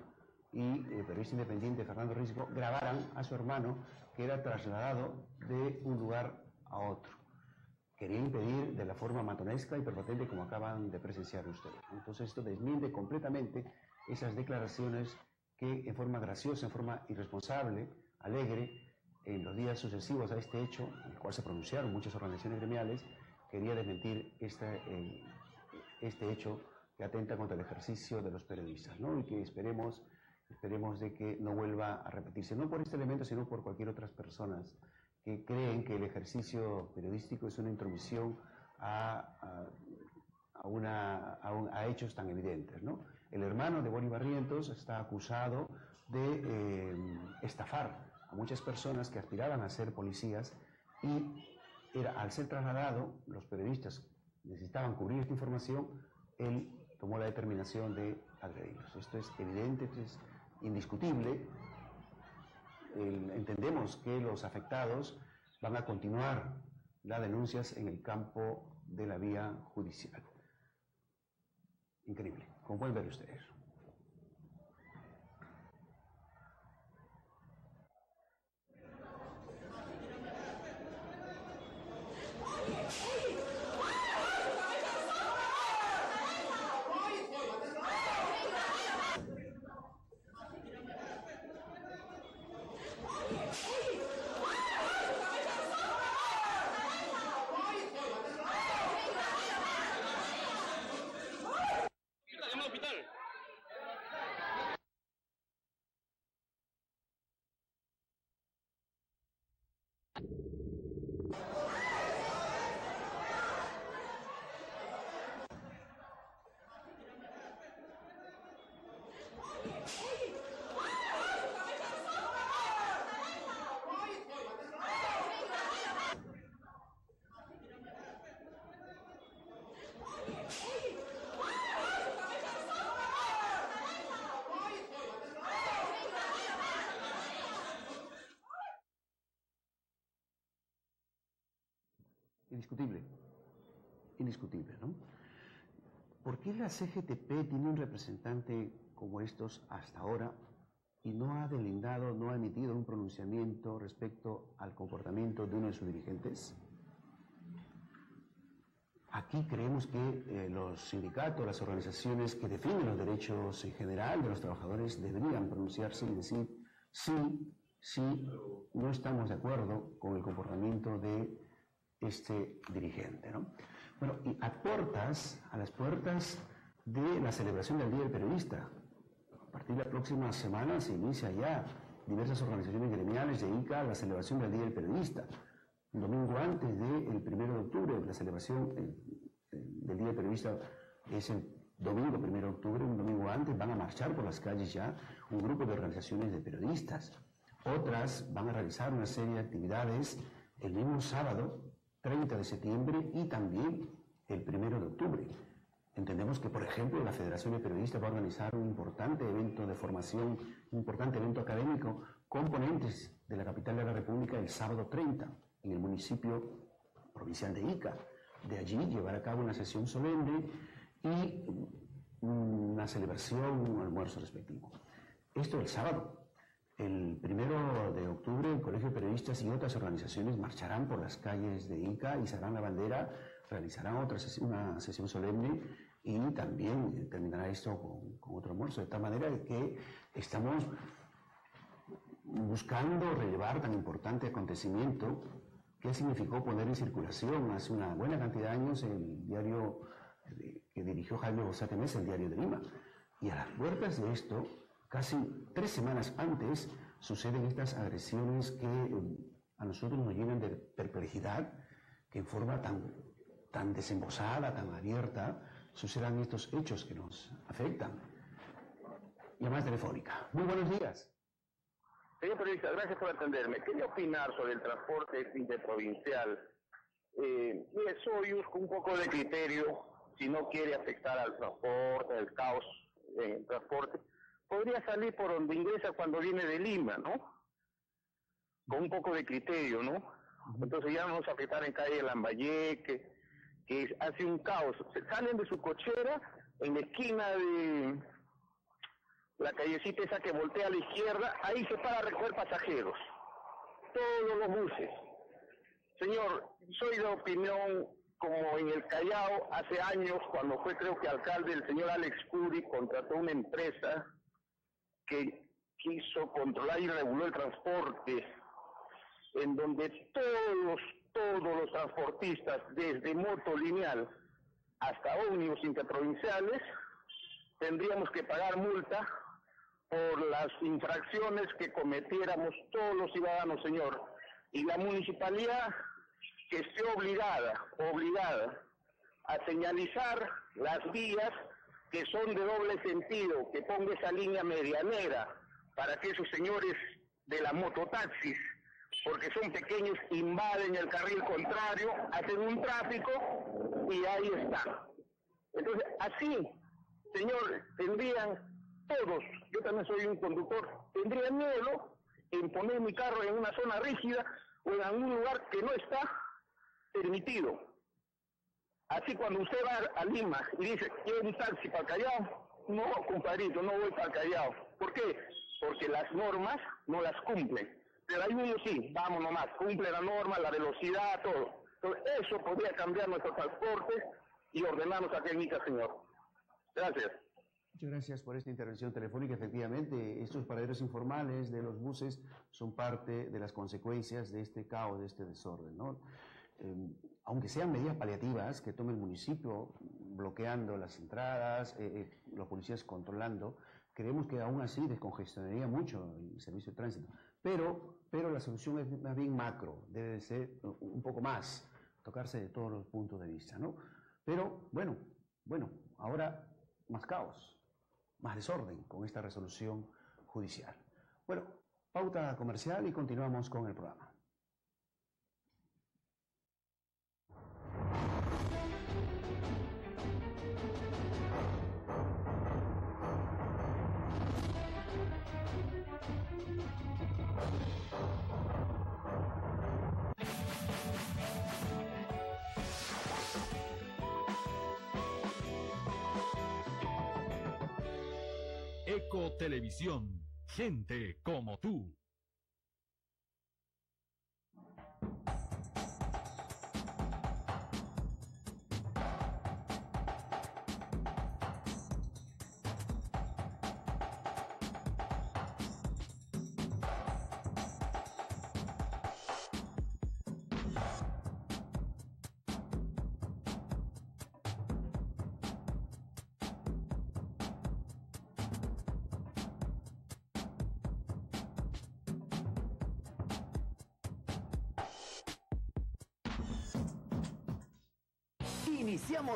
y el periodista independiente Fernando Risco, grabaran a su hermano que era trasladado de un lugar a otro. Quería impedir de la forma matonesca y prepotente como acaban de presenciar ustedes. Entonces esto desmiente completamente esas declaraciones que en forma graciosa, en forma irresponsable, alegre, en los días sucesivos a este hecho, en el cual se pronunciaron muchas organizaciones gremiales, quería desmentir este, eh, este hecho que atenta contra el ejercicio de los periodistas, ¿no? Y que esperemos, esperemos de que no vuelva a repetirse, no por este elemento, sino por cualquier otras personas que creen que el ejercicio periodístico es una intromisión a, a, una, a, hechos tan evidentes, ¿no? El hermano de Boris Barrientos está acusado de eh, estafar a muchas personas que aspiraban a ser policías y era, al ser trasladado, los periodistas necesitaban cubrir esta información, él tomó la determinación de agredirlos. Esto es evidente, esto es indiscutible. Entendemos que los afectados van a continuar las denuncias en el campo de la vía judicial. Increíble, como pueden ver ustedes. Indiscutible. Indiscutible, ¿no? ¿Por qué la CGTP tiene un representante como estos hasta ahora y no ha delindado, no ha emitido un pronunciamiento respecto al comportamiento de uno de sus dirigentes? Aquí creemos que eh, los sindicatos, las organizaciones que defienden los derechos en general de los trabajadores deberían pronunciarse y decir sí, sí, no estamos de acuerdo con el comportamiento de este dirigente. ¿no? Bueno, y a puertas, a las puertas de la celebración del Día del Periodista, a partir de la próxima semana se inicia ya diversas organizaciones gremiales dedican la celebración del Día del Periodista. Un domingo antes del primero de octubre, la celebración del Día del Periodista es el domingo primero de octubre, un domingo antes, van a marchar por las calles ya un grupo de organizaciones de periodistas. Otras van a realizar una serie de actividades el mismo sábado 30 de septiembre y también el 1 de octubre. Entendemos que, por ejemplo, la Federación de Periodistas va a organizar un importante evento de formación, un importante evento académico con ponentes de la capital de la República el sábado 30 en el municipio provincial de Ica. De allí llevar a cabo una sesión solemne y una celebración, un almuerzo respectivo. Esto el sábado. El primero de octubre, el Colegio de Periodistas y otras organizaciones marcharán por las calles de Ica, izarán la bandera, realizarán otra una sesión solemne y también terminará esto con, otro almuerzo. De tal manera que estamos buscando relevar tan importante acontecimiento que significó poner en circulación hace una buena cantidad de años el diario que dirigió Jaime Bosate Mesa, el diario de Lima. Y a las puertas de esto, Casi tres semanas antes suceden estas agresiones que eh, a nosotros nos llenan de perplejidad, que en forma tan, tan desembosada, tan abierta, sucedan estos hechos que nos afectan. Llamada telefónica. Muy buenos días. Señor periodista, gracias por atenderme. Quería opinar sobre el transporte interprovincial. Eh, mire, soy un poco de criterio si no quiere afectar al transporte, al caos en el transporte, podría salir por donde ingresa cuando viene de Lima, ¿no? Con un poco de criterio, ¿no? Entonces ya vamos a afectar en calle Lambayeque, que hace un caos. Se salen de su cochera en la esquina de la callecita esa que voltea a la izquierda, ahí se para a recoger pasajeros. Todos los buses. Señor, soy de opinión como en el Callao hace años, cuando fue creo que alcalde el señor Alex Curi, contrató una empresa que quiso controlar y regular el transporte, en donde todos, todos los transportistas, desde moto lineal hasta ómnibus interprovinciales, tendríamos que pagar multa por las infracciones que cometiéramos todos los ciudadanos, señor. Y la municipalidad que esté obligada, obligada a señalizar las vías que son de doble sentido, que ponga esa línea medianera para que esos señores de la mototaxis, porque son pequeños, invaden el carril contrario, hacen un tráfico y ahí está. Entonces, así, señor, tendrían todos, yo también soy un conductor, tendrían miedo en poner mi carro en una zona rígida o en algún lugar que no está permitido. Así cuando usted va a Lima y dice, quiero un taxi para Callao, no, compadrito, no voy para Callao. ¿Por qué? Porque las normas no las cumplen. Pero hay uno sí, vamos nomás, cumple la norma, la velocidad, todo. Entonces, eso podría cambiar nuestro transporte y ordenarnos aquí en Ica, señor. Gracias. Muchas gracias por esta intervención telefónica. Efectivamente, estos paraderos informales de los buses son parte de las consecuencias de este caos, de este desorden. ¿no? Eh, aunque sean medidas paliativas que tome el municipio, bloqueando las entradas, eh, eh, los policías controlando, creemos que aún así descongestionaría mucho el servicio de tránsito. Pero, pero la solución es más bien macro, debe ser un poco más, tocarse de todos los puntos de vista, ¿no? Pero, bueno, bueno, ahora más caos, más desorden con esta resolución judicial. Bueno, pauta comercial y continuamos con el programa. Televisión, gente como tú.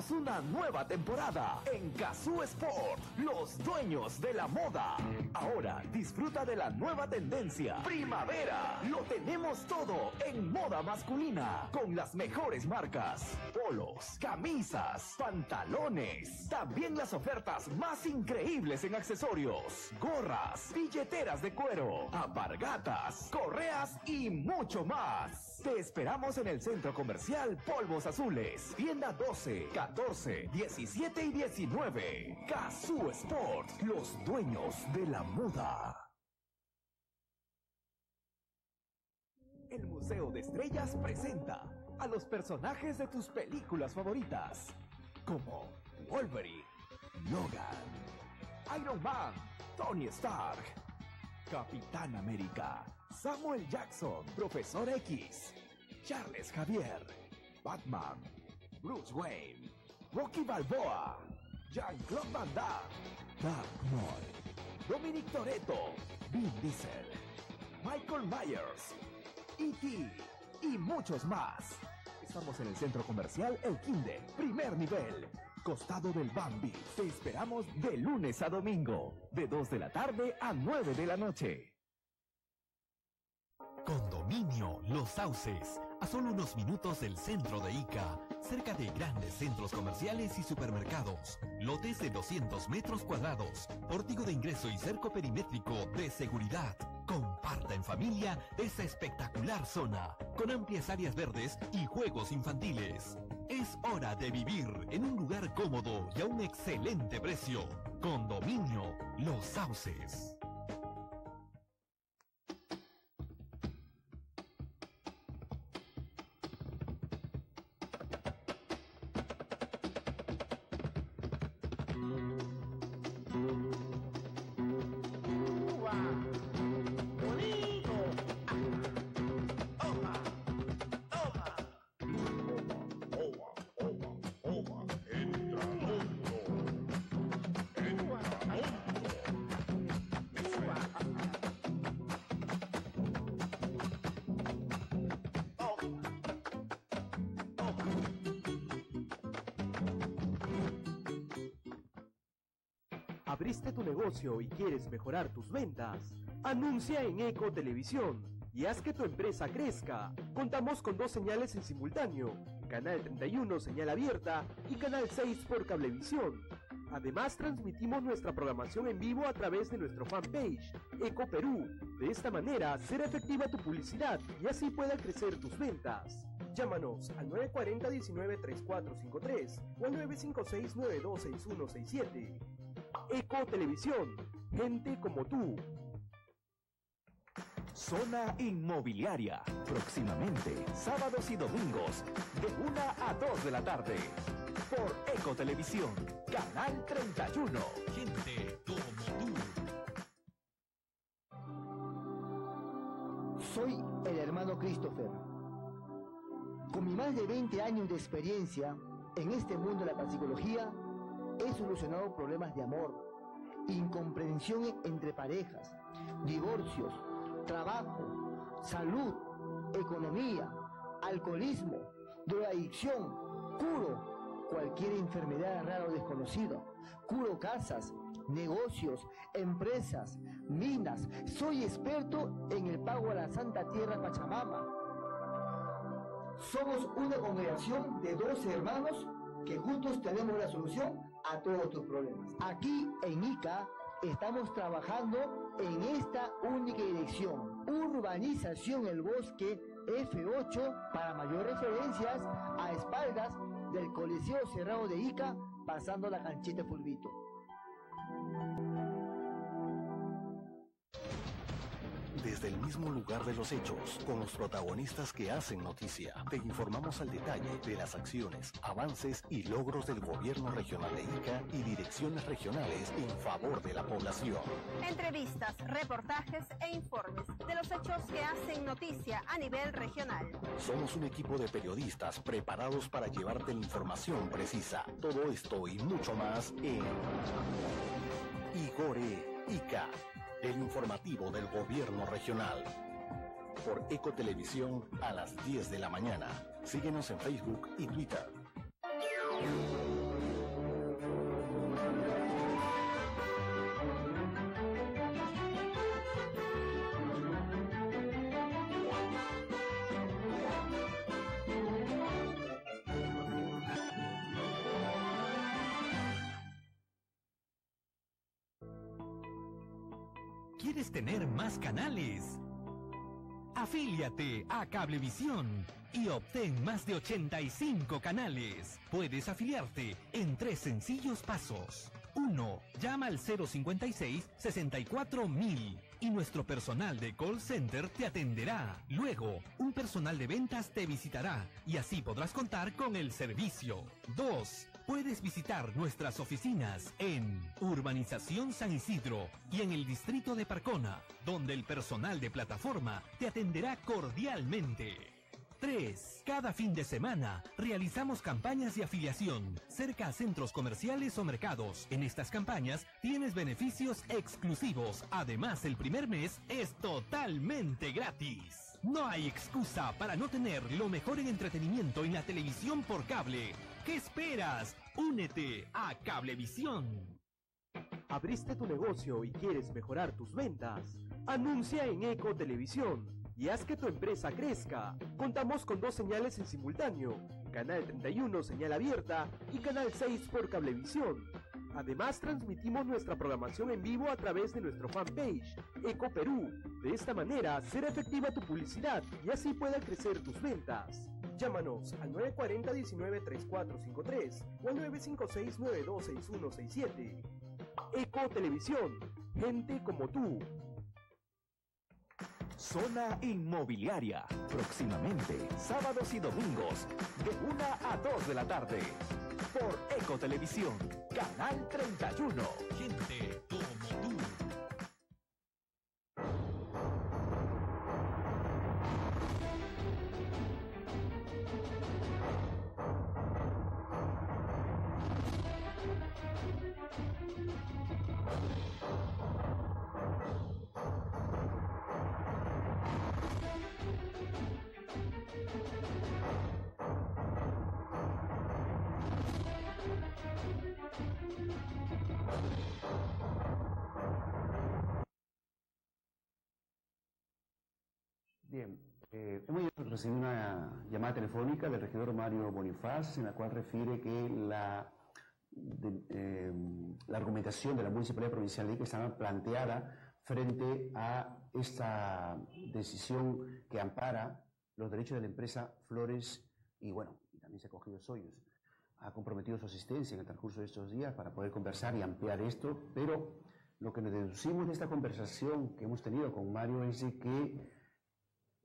Una nueva temporada en Gazoo Sport, los dueños de la moda. Ahora disfruta de la nueva tendencia, primavera. Lo tenemos todo en moda masculina, con las mejores marcas, polos, camisas, pantalones. También las ofertas más increíbles en accesorios, gorras, billeteras de cuero, apargatas, correas y mucho más. Te esperamos en el centro comercial Polvos Azules, tienda 12, 14, 17 y 19. Gazoo Sport, los dueños de la moda. El Museo de Estrellas presenta a los personajes de tus películas favoritas, como Wolverine, Logan, Iron Man, Tony Stark, Capitán América, Samuel Jackson, Profesor X, Charles Javier, Batman, Bruce Wayne, Rocky Balboa, Jean-Claude Van Damme, Dark Knight, Dominic Toretto, Vin Diesel, Michael Myers, E.T. y muchos más. Estamos en el centro comercial El Kinde, primer nivel, costado del Bambi. Te esperamos de lunes a domingo, de 2 de la tarde a 9 de la noche. Condominio Los Sauces. A solo unos minutos del centro de Ica, cerca de grandes centros comerciales y supermercados, lotes de 200 metros cuadrados, pórtico de ingreso y cerco perimétrico de seguridad. Comparta en familia esa espectacular zona, con amplias áreas verdes y juegos infantiles. Es hora de vivir en un lugar cómodo y a un excelente precio. Condominio Los Sauces. ¿Abriste tu negocio y quieres mejorar tus ventas? Anuncia en Eco Televisión y haz que tu empresa crezca. Contamos con dos señales en simultáneo, Canal 31 señal abierta y Canal 6 por Cablevisión. Además transmitimos nuestra programación en vivo a través de nuestro fanpage, Eco Perú. De esta manera será efectiva tu publicidad y así puedan crecer tus ventas. Llámanos al 940-193453 o al 956-926167. Eco Televisión, gente como tú. Zona Inmobiliaria. Próximamente, sábados y domingos, de 1 a 2 de la tarde. Por Eco Televisión, Canal 31. Gente como tú. Soy el hermano Christopher. Con mi más de 20 años de experiencia en este mundo de la psicología, he solucionado problemas de amor, incomprensión entre parejas, divorcios, trabajo, salud, economía, alcoholismo, drogadicción, curo cualquier enfermedad rara o desconocida, curo casas, negocios, empresas, minas. Soy experto en el pago a la Santa Tierra Pachamama. Somos una congregación de 12 hermanos que juntos tenemos la solución a todos tus problemas. Aquí en ICA estamos trabajando en esta única dirección. Urbanización El Bosque F8 para mayores referencias a espaldas del Coliseo Cerrado de Ica pasando la canchita Fulvito. Desde el mismo lugar de los hechos, con los protagonistas que hacen noticia, te informamos al detalle de las acciones, avances y logros del gobierno regional de Ica y direcciones regionales en favor de la población. Entrevistas, reportajes e informes de los hechos que hacen noticia a nivel regional. Somos un equipo de periodistas preparados para llevarte la información precisa. Todo esto y mucho más en Igore Ica el informativo del gobierno regional. Por Ecotelevisión a las 10 de la mañana. Síguenos en Facebook y Twitter. ¿Quieres tener más canales? Afíliate a Cablevisión y obtén más de 85 canales. Puedes afiliarte en tres sencillos pasos. 1. Llama al 056 64000 y nuestro personal de call center te atenderá. Luego, un personal de ventas te visitará y así podrás contar con el servicio. 2. Puedes visitar nuestras oficinas en Urbanización San Isidro y en el distrito de Parcona, donde el personal de plataforma te atenderá cordialmente. 3. Cada fin de semana realizamos campañas de afiliación cerca a centros comerciales o mercados. En estas campañas tienes beneficios exclusivos. Además, el primer mes es totalmente gratis. No hay excusa para no tener lo mejor en entretenimiento en la televisión por cable. ¿Qué esperas? Únete a Cablevisión. ¿Abriste tu negocio y quieres mejorar tus ventas? Anuncia en Eco Televisión y haz que tu empresa crezca. Contamos con dos señales en simultáneo, Canal 31 señal abierta y Canal 6 por cablevisión. Además, transmitimos nuestra programación en vivo a través de nuestro fanpage, Eco Perú. De esta manera, será efectiva tu publicidad y así puedan crecer tus ventas. Llámanos al 940-193453 o al 956-926167. Eco Televisión, gente como tú. Zona Inmobiliaria. Próximamente, sábados y domingos, de 1 a 2 de la tarde. Por Ecotelevisión, Canal 31. Recibido una llamada telefónica del regidor Mario Bonifaz, en la cual refiere que la, de- eh, la argumentación de la Municipalidad Provincial de Ica estaba planteada frente a esta decisión que ampara los derechos de la empresa Flores y, bueno, y también se ha cogido Soyuz. Ha comprometido su asistencia en el transcurso de estos días para poder conversar y ampliar esto, pero lo que nos deducimos de esta conversación que hemos tenido con Mario es de que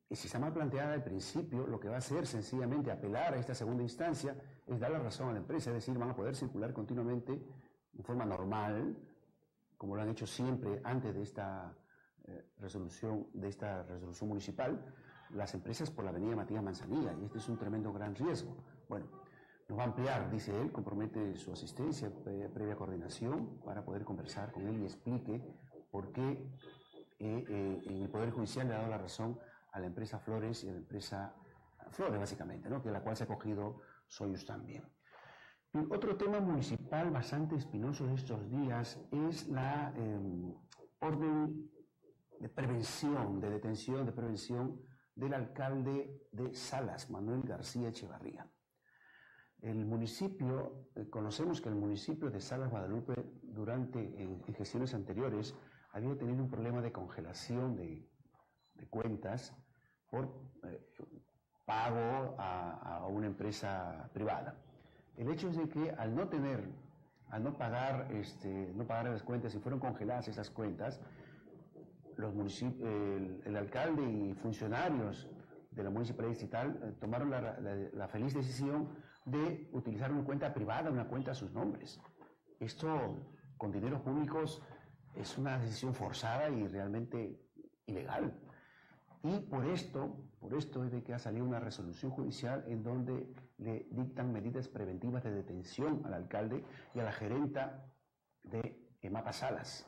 y si está mal planteada al principio, lo que va a hacer sencillamente apelar a esta segunda instancia es dar la razón a la empresa, es decir, van a poder circular continuamente en forma normal, como lo han hecho siempre antes de esta eh, resolución, de esta resolución municipal, las empresas por la avenida Matías Manzanilla, y este es un tremendo gran riesgo. Bueno, nos va a ampliar, dice él, compromete su asistencia, pre- previa coordinación, para poder conversar con él y explique por qué eh, eh, el Poder Judicial le ha dado la razón a la empresa Flores y a la empresa Flores, básicamente, ¿no? que la cual se ha cogido Soyuz también. Otro tema municipal bastante espinoso de estos días es la eh, orden de prevención, de detención, de prevención del alcalde de Salas, Manuel García Echevarría. El municipio, eh, conocemos que el municipio de Salas Guadalupe durante, en gestiones anteriores, había tenido un problema de congelación de cuentas por eh, pago a, una empresa privada. El hecho es de que al no tener, al no pagar, este, no pagar las cuentas y fueron congeladas esas cuentas, el, alcalde y funcionarios de la municipalidad distrital eh, tomaron la- la feliz decisión de utilizar una cuenta privada, una cuenta a sus nombres. Esto con dineros públicos es una decisión forzada y realmente ilegal. Y por esto, por esto es de que ha salido una resolución judicial en donde le dictan medidas preventivas de detención al alcalde y a la gerenta de Emapa Salas.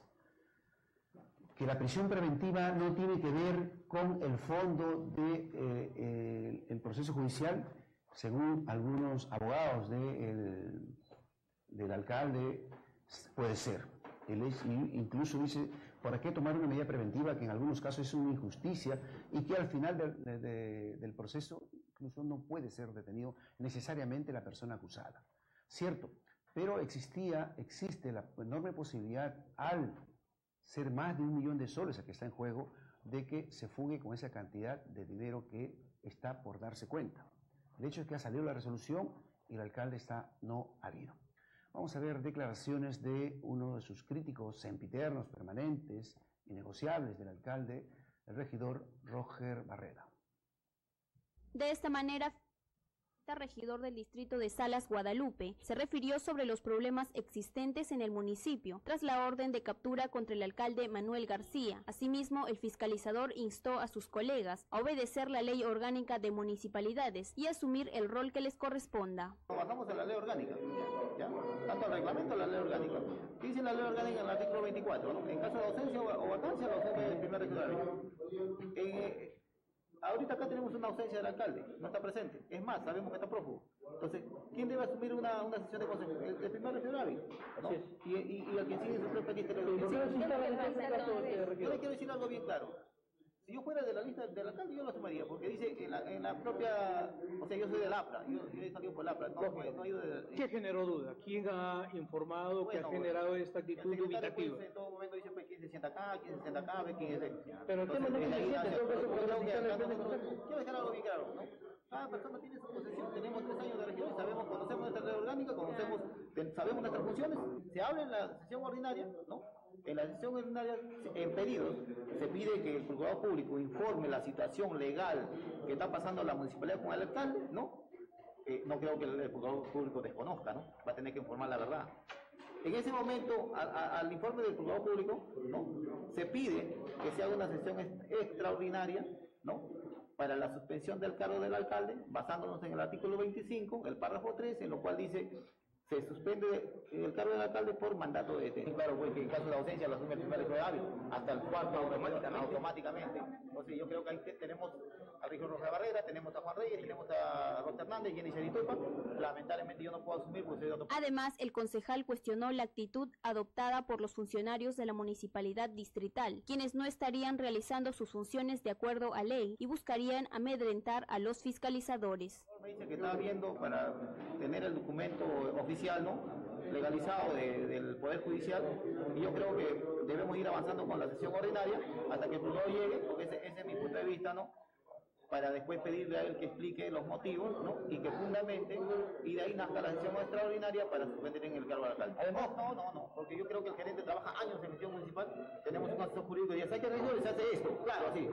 Que la prisión preventiva no tiene que ver con el fondo del el proceso judicial, según algunos abogados de el- del alcalde, puede ser. Él es- incluso dice, ¿para qué tomar una medida preventiva que en algunos casos es una injusticia y que al final del, de- de- del proceso incluso no puede ser detenido necesariamente la persona acusada? Cierto, pero existía, existe la enorme posibilidad al ser más de un millón de soles el que está en juego de que se fugue con esa cantidad de dinero que está por darse cuenta. El hecho es que ha salido la resolución y el alcalde está no habido. Vamos a ver declaraciones de uno de sus críticos sempiternos, permanentes, innegociables del alcalde, el regidor Roger Barrera. De esta manera, regidor del distrito de Salas Guadalupe se refirió sobre los problemas existentes en el municipio tras la orden de captura contra el alcalde Manuel García. Asimismo, el fiscalizador instó a sus colegas a obedecer la ley orgánica de municipalidades y asumir el rol que les corresponda. Bajamos a la ley orgánica, ¿ya? Tanto el reglamento como la ley orgánica. ¿Qué dice la ley orgánica en el artículo 24? no? En caso de ausencia o o vacancia, la ausencia del primer regidor. Ahorita acá tenemos una ausencia del alcalde, no está presente. Es más, sabemos que está prófugo. Entonces, ¿quién debe asumir una, una sesión de consejo? El, el primer regidor hábil, ¿no? Y, y, y al que sigue su pendiente. Yo le quiero decir algo bien claro. Si yo fuera de la lista del alcalde, yo lo asumiría, porque dice en la, en la propia, o sea, yo soy del APRA, yo, yo he salido por el APRA, no, no, no he ido de, ¿Qué generó duda? ¿Quién ha informado que ha Bueno, generado esta el actitud pues, dubitativa? en todo momento dice, pues, quién se sienta acá, quién se sienta acá, ve quién es el... Pero el tema no es que se que Quiero dejar algo bien claro, ¿no? Cada persona tiene su posición, tenemos tres años de región, sabemos, conocemos nuestra ley orgánica, conocemos, sabemos nuestras funciones, se habla en la sesión ordinaria, ¿no? En la sesión ordinaria, en pedidos, se pide que el procurador público informe la situación legal que está pasando la municipalidad con el alcalde, ¿no? Eh, no creo que el, el procurador público desconozca, ¿no? Va a tener que informar la verdad. En ese momento, al informe del procurador público, ¿no? se pide que se haga una sesión ex- extraordinaria, ¿no? para la suspensión del cargo del alcalde, basándonos en el artículo 25, el párrafo 3, en lo cual dice se suspende el cargo del alcalde por mandato de detención. Claro, pues que en caso de ausencia lo asume el primer hasta el cuarto automáticamente. automáticamente. Entonces yo creo que ahí te- tenemos a Roja Barrera, tenemos a Juan Reyes, tenemos a Rosa Hernández, Jenny. Lamentablemente yo no puedo asumir otro Además, el concejal cuestionó la actitud adoptada por los funcionarios de la municipalidad distrital, quienes no estarían realizando sus funciones de acuerdo a ley y buscarían amedrentar a los fiscalizadores. me dice que está viendo para tener el documento oficial, ¿no? legalizado de- del Poder Judicial y yo creo que debemos ir avanzando con la sesión ordinaria hasta que el juzgado llegue, porque ese, ese es mi punto de vista, ¿no? Para después pedirle a él que explique los motivos, ¿no? Y que fundamente, y de ahí nazca la sesión extraordinaria para suspender en el cargo al alcalde. Además, no, no, no, porque yo creo que el gerente trabaja años en gestión municipal, tenemos un asesor jurídico y ya sabe que regidor se hace esto, claro, así.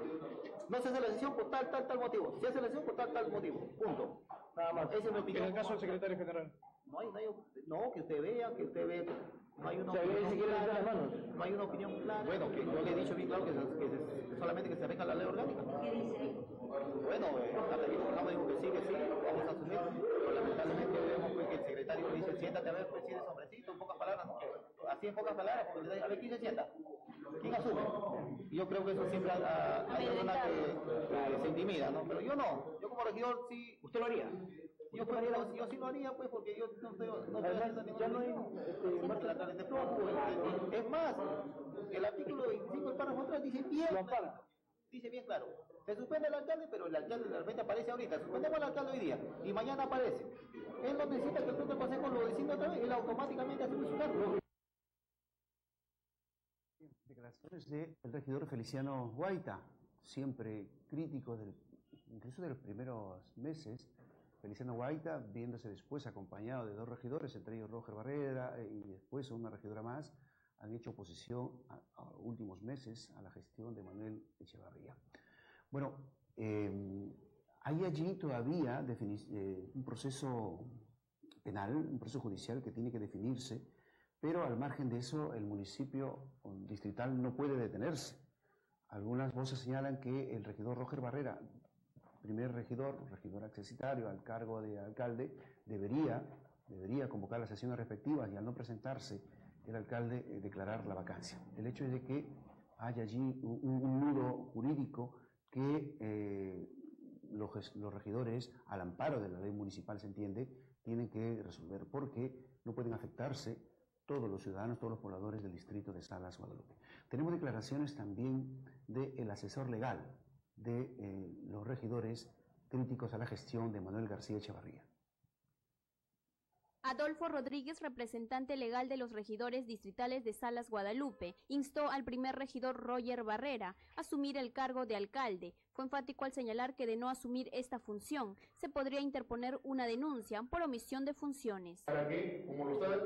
No se hace la sesión por tal, tal, tal motivo. Se hace la sesión por tal, tal motivo. Punto. Nada más. Esa es mi opinión. En el caso del secretario general. No hay, no hay, no, que usted vea, que usted ve, no hay una opinión clara, las manos. no hay una opinión clara. Bueno, que yo le he dicho bien claro que, se- que se- solamente que se venga la ley orgánica. ¿Qué dice? Bueno, eh, hasta que Ramos dijo que sí, que sí, vamos a asumir, pero lamentablemente vemos pues, que el secretario dice, siéntate a ver, presidente, hombrecito, en pocas palabras. Así en pocas palabras, porque a ver, ¿quién se sienta? ¿Quién asume? Yo creo que eso siempre a, a, hay personas que, que se intimida, ¿no? Pero yo no, yo como regidor sí. ¿Usted lo haría? Yo, pues, yo, yo sí lo haría, pues, porque yo no estoy, no estoy haciendo ninguna no de plomo, es- más, el artículo 25 del párrafo 3 dice bien dice bien claro, se suspende el alcalde, pero el alcalde de repente aparece ahorita, suspendemos al alcalde hoy día, y mañana aparece. Él no necesita que el propio consejo lo designe otra vez, él automáticamente asume su cargo. Declaraciones del regidor Feliciano Guaita, siempre crítico, del, incluso de los primeros meses. Feliciano Guaita, viéndose después acompañado de dos regidores, entre ellos Roger Barrera eh, y después una regidora más, han hecho oposición a, a últimos meses a la gestión de Manuel Echevarría. Bueno, eh, hay allí todavía eh, un proceso penal, un proceso judicial que tiene que definirse, pero al margen de eso el municipio distrital no puede detenerse. Algunas voces señalan que el regidor Roger Barrera, primer regidor, regidor accesitario al cargo de alcalde, debería, debería convocar las sesiones respectivas y al no presentarse el alcalde eh, declarar la vacancia. El hecho es de que hay allí un, un nudo jurídico que eh, los, los regidores, al amparo de la ley municipal, se entiende, tienen que resolver porque no pueden afectarse todos los ciudadanos, todos los pobladores del distrito de Salas, Guadalupe. Tenemos declaraciones también del asesor legal de eh, los regidores críticos a la gestión de Manuel García Echevarría. Adolfo Rodríguez, representante legal de los regidores distritales de Salas Guadalupe, instó al primer regidor Roger Barrera a asumir el cargo de alcalde. Fue enfático al señalar que de no asumir esta función, se podría interponer una denuncia por omisión de funciones. para que, como lo está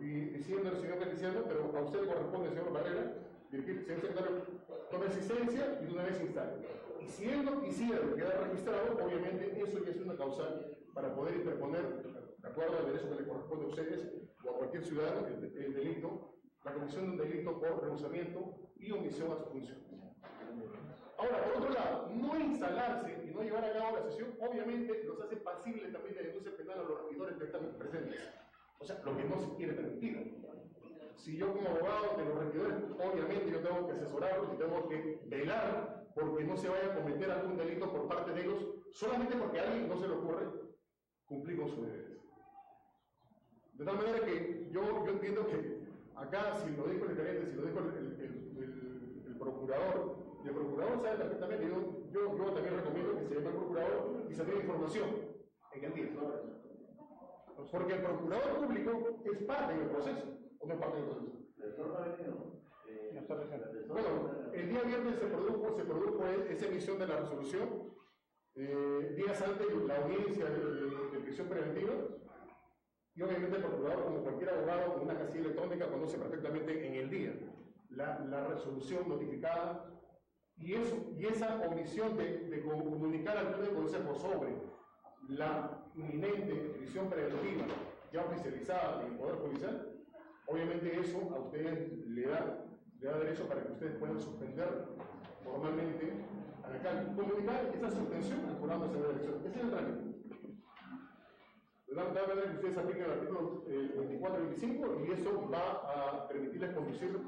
di- diciendo el señor Feliciano, pero a usted le corresponde, señor Barrera, dirigir, señor secretario, tome asistencia y una vez instale. Y si él no quisiera quedar registrado, obviamente eso ya es una causal para poder interponer, de acuerdo al derecho que le corresponde a ustedes o a cualquier ciudadano, el, el delito, la comisión de un delito por rehusamiento y omisión a su función. Ahora, por otro lado, no instalarse y no llevar a cabo la sesión, obviamente los hace pasibles también de denuncia penal a los regidores que están presentes. O sea, lo que no se quiere permitir. Si yo como abogado de los regidores, obviamente yo tengo que asesorarlos y tengo que velar porque no se vaya a cometer algún delito por parte de ellos, solamente porque a alguien no se le ocurre cumplir con sus deberes. De tal manera que yo, yo entiendo que acá, si lo dijo el gerente, si lo dijo el, el- el- el- el procurador, Y el procurador sabe perfectamente, yo, yo, yo también recomiendo que se llame al procurador y se dé información en el día. Porque el procurador público es parte del proceso, o no es parte del proceso. Bueno, el día viernes se produjo, se produjo esa emisión de la resolución, eh, días antes la audiencia de, de prisión preventiva, y obviamente el procurador, como cualquier abogado con una casilla electrónica, conoce perfectamente en el día la, la resolución notificada y, eso, y esa omisión de, comunicar al pleno consejo sobre la inminente prisión preventiva ya oficializada en Poder Policial, obviamente eso a ustedes le da, le da derecho para que ustedes puedan suspender formalmente al alcalde. Comunicar esa suspensión al jurado de elección. Ese es el trámite. De tal manera que ustedes apliquen el artículo 24 y 25 y eso va a permitirles conducir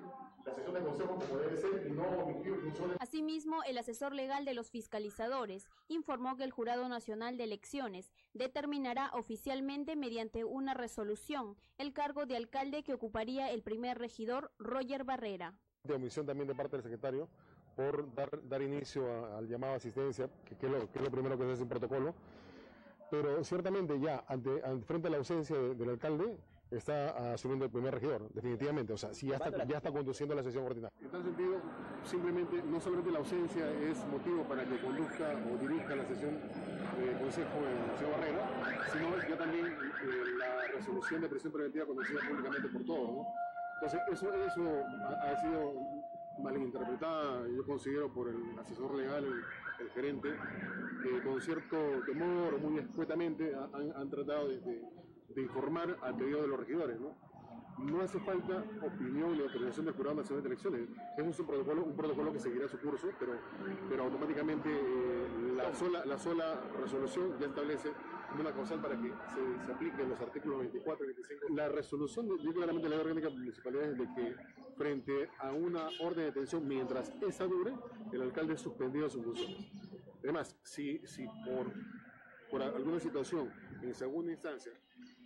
la sesión de consejo como debe ser y no omitir funciones. Asimismo, el asesor legal de los fiscalizadores informó que el Jurado Nacional de Elecciones determinará oficialmente mediante una resolución el cargo de alcalde que ocuparía el primer regidor Roger Barrera. De omisión también de parte del secretario por dar, dar inicio al llamado a asistencia, que, que, es lo, que, es lo, primero que se hace en protocolo, pero ciertamente ya ante, ante frente a la ausencia de, del alcalde está asumiendo el primer regidor, definitivamente, o sea, sí ya está, ya está conduciendo la sesión ordinaria. En tal sentido, simplemente, no solamente la ausencia es motivo para que conduzca o dirija la sesión de consejo en la señor Barrera, sino ya también eh, la resolución de presión preventiva conocida públicamente por todos, ¿no? Entonces, eso, eso ha, ha sido malinterpretada, yo considero, por el asesor legal, el, el gerente, que con cierto temor, muy escuetamente, han, tratado de, informar al pedido de los regidores. ¿no? no hace falta opinión ni autorización del Jurado Nacional de Elecciones. Es un protocolo, un protocolo que seguirá su curso, pero, pero automáticamente eh, la, sola, la sola resolución ya establece una causal para que se, se apliquen los artículos 24 y 25. La resolución, de, claramente la ley orgánica de municipalidades es de que frente a una orden de detención, mientras esa dure, el alcalde es suspendido de sus funciones. Además, si, si por, por alguna situación en segunda instancia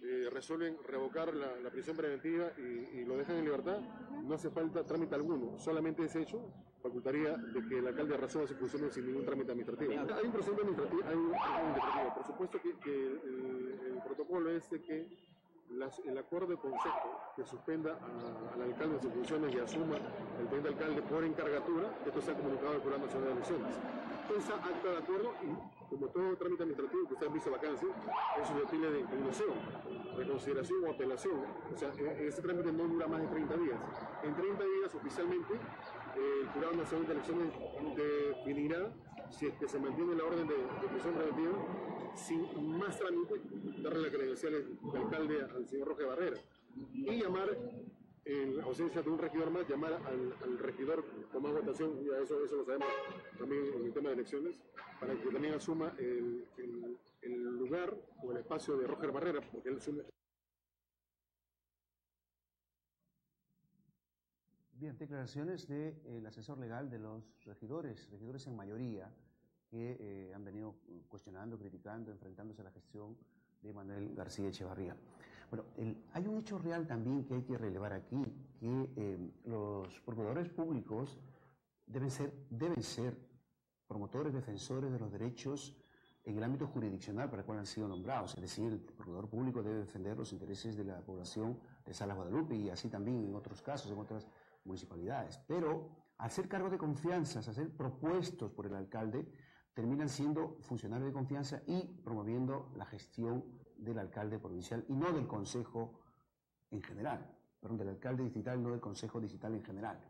eh, resuelven revocar la, la prisión preventiva y, y, lo dejan en libertad, no hace falta trámite alguno, solamente ese hecho facultaría de que el alcalde resuelva sus funciones sin ningún trámite administrativo. Hay un procedimiento administrativo, hay un, administrativo. por supuesto que, que el, el, protocolo es de que las, el acuerdo de consejo que suspenda a, al alcalde de sus funciones y asuma el teniente alcalde por encargatura, esto se ha comunicado al Jurado Nacional de Elecciones. Esa acta de acuerdo, y como todo trámite administrativo que usted ha visto vacancia, es susceptible de impugnación, reconsideración o apelación. O sea, ese trámite no dura más de 30 días. En 30 días, oficialmente, el Jurado Nacional de Elecciones definirá si es que se mantiene la orden de, de prisión preventiva sin más trámite, darle las credenciales de alcalde al señor Roque Barrera y llamar, en ausencia de un regidor más, llamar al, regidor con más votación, ya eso, eso lo sabemos también en el tema de elecciones, para que también asuma el, lugar o el espacio de Roger Barrera, porque él asume. Bien, declaraciones del de, asesor legal de los regidores, regidores en mayoría, que eh, han venido cuestionando, criticando, enfrentándose a la gestión de Manuel García Echevarría. Bueno, el, hay un hecho real también que hay que relevar aquí, que eh, los procuradores públicos deben ser, deben ser promotores, defensores de los derechos en el ámbito jurisdiccional para el cual han sido nombrados. Es decir, el procurador público debe defender los intereses de la población de Salas Guadalupe y así también en otros casos, en otras municipalidades. Pero al ser cargo de confianza, a ser propuestos por el alcalde, terminan siendo funcionarios de confianza y promoviendo la gestión del alcalde provincial y no del consejo en general, perdón, del alcalde distrital no del consejo distrital en general.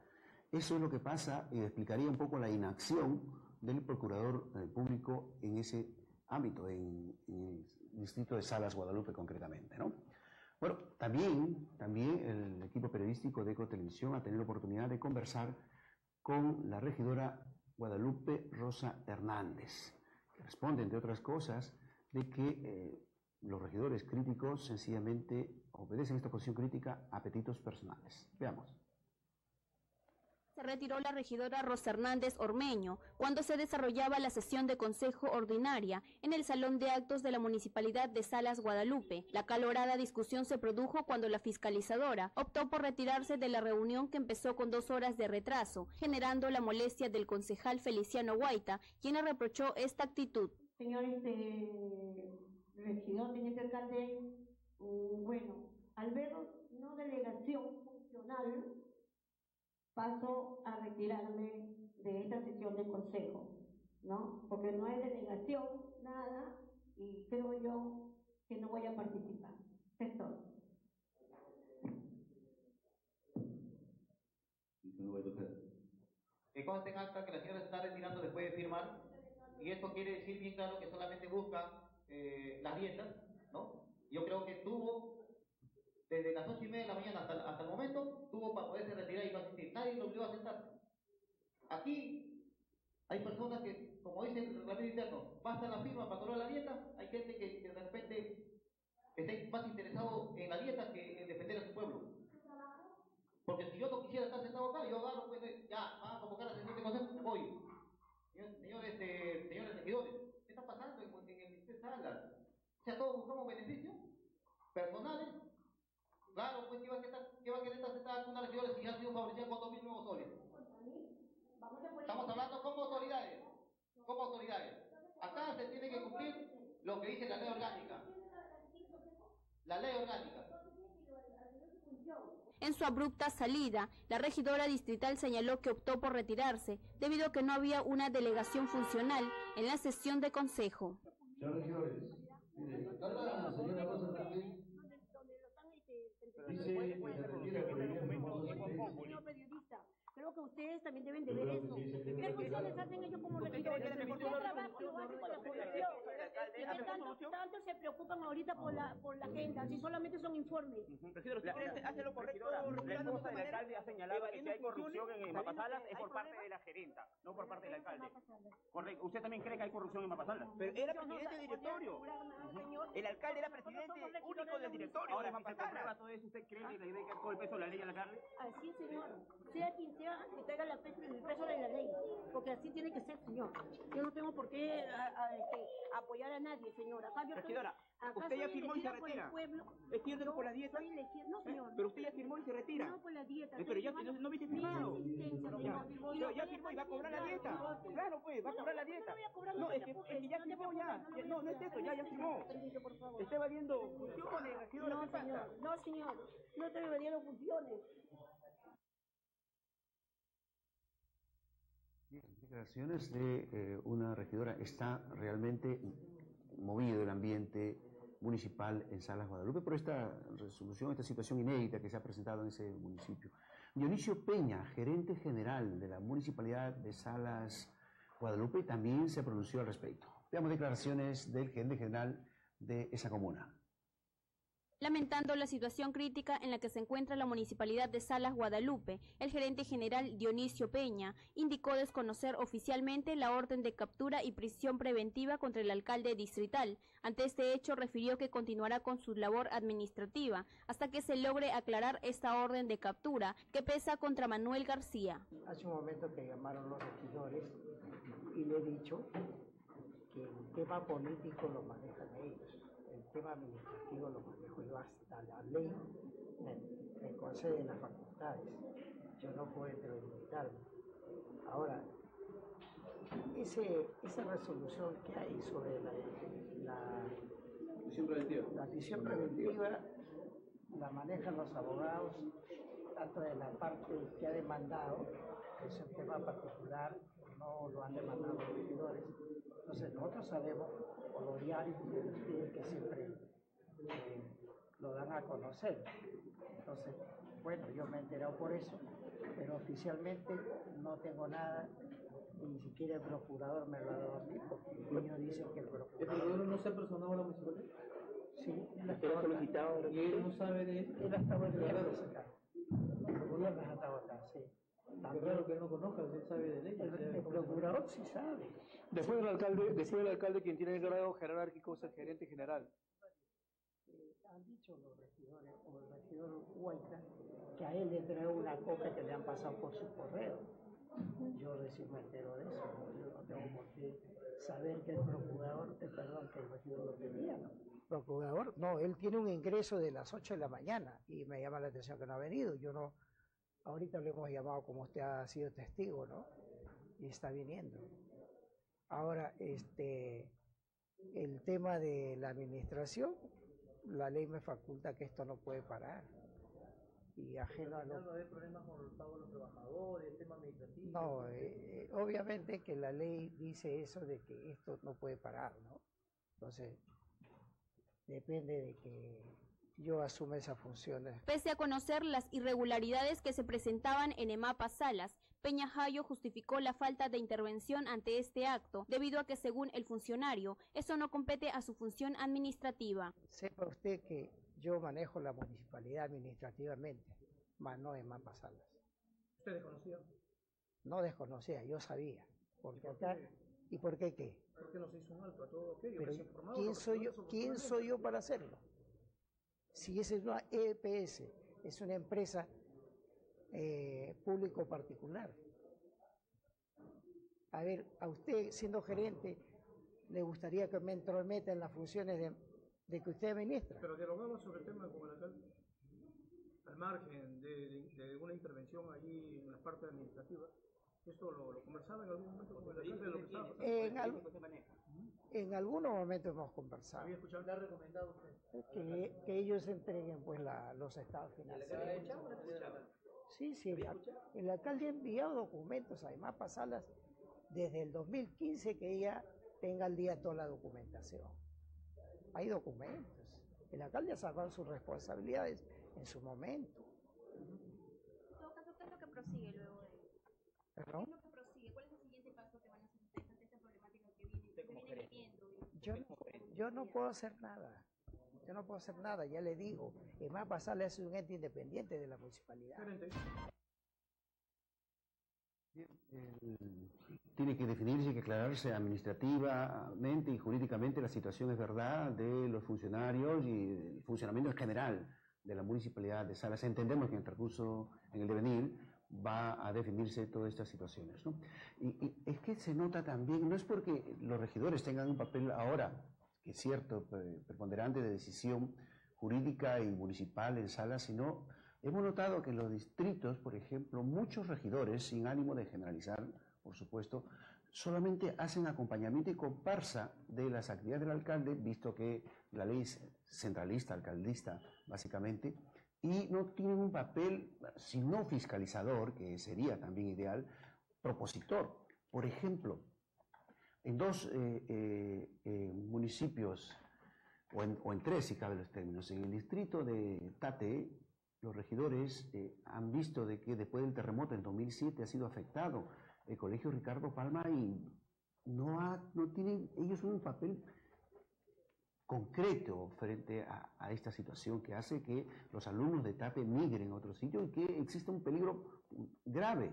Eso es lo que pasa y explicaría un poco la inacción del procurador eh, público en ese ámbito, en, el distrito de Salas, Guadalupe concretamente, ¿no? Bueno, también, también el equipo periodístico de Ecotelevisión ha tenido la oportunidad de conversar con la regidora Guadalupe Rosa Hernández, que responde, entre otras cosas, de que eh, los regidores críticos sencillamente obedecen esta posición crítica a apetitos personales. Veamos. Se retiró la regidora Rosa Hernández Ormeño cuando se desarrollaba la sesión de consejo ordinaria en el Salón de Actos de la Municipalidad de Salas Guadalupe. La calorada discusión se produjo cuando la fiscalizadora optó por retirarse de la reunión que empezó con dos horas de retraso, generando la molestia del concejal Feliciano Guaita, quien le reprochó esta actitud. Señor este, regidor, señor alcalde, mm, bueno, al ver no delegación funcional, paso a retirarme de esta sesión de consejo, ¿no? Porque no hay delegación, nada, y creo yo que no voy a participar. Es todo. Que conste en acta que la señora se está retirando después de firmar, y esto quiere decir bien claro que solamente busca eh, las dietas, ¿no? Yo creo que tuvo, desde las ocho y media de la mañana hasta, hasta el momento, tuvo para poderse retirar y no asistir. Nadie lo obligó a sentarse. Aquí hay personas que, como dice el reglamento interno, pasan la firma para cobrar la dieta, hay gente que, que de repente está más interesado en la dieta que en defender a su pueblo. Porque si yo no quisiera estar sentado acá, yo agarro, pues, ya, vamos a convocar a la sesión de consejo, me voy. Señores, señores, este, señores regidores, ¿qué está pasando en, en el Ministerio Salas? O sea, todos buscamos beneficios personales. Claro, pues, ¿qué va a querer, qué va a querer estar sentada con una regidora si ya ha sido favorecida con 2.000 nuevos soles? Estamos hablando como autoridades, como autoridades. Acá se tiene que cumplir lo que dice la ley orgánica. La ley orgánica. En su abrupta salida, la regidora distrital señaló que optó por retirarse debido a que no había una delegación funcional en la sesión de consejo. Señores regidores, dice que se retira por el día de Señor periodista, creo que ustedes también deben de ver eso. ¿Qué funciones hacen ellos como regidores? ¿Qué trabajo lo hacen con la población? ¿Qué tanto, tanto se preocupan ahorita por la, por la agenda? Si solamente son informes. Regidor, ¿usted cree que hace lo correcto La esposa del alcalde ha señalado que si hay corrupción en Mapasalas es por parte de la gerenta, no por parte del alcalde. Correcto. ¿Usted también cree que hay corrupción en Mapasalas? Pero era presidente del directorio. El alcalde era presidente único del directorio. Ahora, si se Mapasalas. comprueba todo eso, ¿usted cree que le debe todo el peso la ley a la carne? Así, señor. Sea quien sea, tenga la peso, el peso de la ley. Porque así tiene que ser, señor. Yo no tengo por qué a- a, este, apoyar a nadie, señor. Acá yo Regidora, acá usted ya firmó y se elegida por el retira. pueblo. ¿Es Yo por la dieta? soy No, señor. Pero usted ya firmó y se retira. No por la dieta. Eh, pero ya no, no hubiese firmado. Ya, ya, ya firmó y va a cobrar la dieta. Claro, pues, va a No, cobrar la no, no dieta. no es que, es que ya firmó ya. No, no es eso, ya, ya firmó. Está evadiendo funciones, regidora, No, ¿qué pasa? señor. No, señor. No estoy evadiendo funciones. Declaraciones de eh, una regidora. Está realmente movido el ambiente municipal en Salas Guadalupe por esta resolución, esta situación inédita que se ha presentado en ese municipio. Dionisio Peña, gerente general de la Municipalidad de Salas Guadalupe, también se pronunció al respecto. Veamos declaraciones del gerente general de esa comuna. Lamentando la situación crítica en la que se encuentra la municipalidad de Salas Guadalupe, el gerente general Dionisio Peña indicó desconocer oficialmente la orden de captura y prisión preventiva contra el alcalde distrital. Ante este hecho, refirió que continuará con su labor administrativa hasta que se logre aclarar esta orden de captura que pesa contra Manuel García. Hace un momento que llamaron los regidores y le he dicho que el tema político lo manejan ellos, el tema administrativo lo manejo yo hasta la ley me, me concede las facultades. Yo no puedo delimitarme. Ahora, ese, esa resolución que hay sobre la, la, la prisión preventiva la manejan los abogados, tanto de la parte que ha demandado, que es un tema particular, no lo han demandado los regidores. Entonces nosotros sabemos por los diarios que siempre eh, lo dan a conocer. Entonces, bueno, yo me he enterado por eso, pero oficialmente no tengo nada, ni siquiera el procurador me lo ha dado a mí, porque ellos dicen que el ¿El procurador... procurador no se ha personado a la municipalidad? Sí, él ha ¿Usted lo ha acá. solicitado? ¿Y él no sabe de? Él ha estado el viernes acá. El viernes ha estado acá, sí. Que él no conozca, si él sabe de ley. El, el procurador sí sabe. Después del alcalde, después del alcalde quien tiene el grado jerárquico es el gerente general. eh, han dicho los regidores o el regidor Huayta que a él le trae una copia que le han pasado por su correo. Yo recién me entero de eso, ¿no? yo no tengo por qué saber que el procurador, eh, perdón, que el regidor lo tenía, ¿no? Procurador, no, él tiene un ingreso de las 8 de la mañana y me llama la atención que no ha venido. Yo no, ahorita lo hemos llamado como usted ha sido testigo, ¿no? Y está viniendo. Ahora, este, el tema de la administración, la ley me faculta que esto no puede parar. Y ajeno a lo... no hay problemas con el pago de los trabajadores, el tema administrativo. No, eh, eh, obviamente que la ley dice eso de que esto no puede parar, ¿no? Entonces, depende de que yo asuma esas funciones. Pese a conocer las irregularidades que se presentaban en EMAPA Salas, Peñajayo justificó la falta de intervención ante este acto, debido a que según el funcionario, eso no compete a su función administrativa. Sepa usted que yo manejo la municipalidad administrativamente, más no EMAPA Salas. ¿Usted desconocía? No desconocía, yo sabía. Porque acá, ¿Y por qué qué? ¿Por qué no se hizo un alto a todo aquello? ¿quién soy yo, quién soy yo para hacerlo? Si es una EPS, es una empresa eh, público-particular. A ver, a usted siendo gerente, ¿le gustaría que me entrometa en las funciones de, que usted administra? Pero dialogamos sobre el tema con el alcalde. Al margen de, de una intervención allí en la parte administrativa. ¿Esto lo, lo conversaba en algún momento con el alcalde? En, al- en algunos momentos hemos conversado. Había escuchado, le ha recomendado usted. que, que ellos entreguen pues la- los estados financieros. Sí, sí, el, el alcalde ha enviado documentos a Emapa Salas desde el 2015 que ella tenga al día toda la documentación. Hay documentos. El alcalde ha salvado sus responsabilidades en su momento. En todo caso, ¿qué es lo que prosigue luego de ¿Perdón? ¿Qué es lo que prosigue? ¿Cuál es el siguiente paso que van a hacer ustedes ante esta problemática que viene, que viene viviendo? Yo no, yo no puedo hacer nada. Yo no puedo hacer nada, ya le digo. Emapa Salas es un ente independiente de la municipalidad. El- tiene que definirse y que aclararse administrativamente y jurídicamente la situación es verdad de los funcionarios y el funcionamiento en general de la municipalidad de Salas. Entendemos que en el transcurso, en el devenir, va a definirse todas estas situaciones. ¿no? Y, y es que se nota también, no es porque los regidores tengan un papel ahora, que es cierto, pre- preponderante de decisión jurídica y municipal en Salas, sino hemos notado que en los distritos, por ejemplo, muchos regidores, sin ánimo de generalizar, por supuesto, solamente hacen acompañamiento y comparsa de las actividades del alcalde, visto que la ley es centralista, alcaldista, básicamente, y no tienen un papel, si no fiscalizador, que sería también ideal, propositor. Por ejemplo, en dos eh, eh, eh, municipios, o en, o en tres si cabe los términos, en el distrito de Tate, los regidores han visto de que después del terremoto en 2007 ha sido afectado el colegio Ricardo Palma y no, ha, no tienen ellos un papel concreto frente a, esta situación que hace que los alumnos de TAPE migren a otro sitio y que existe un peligro grave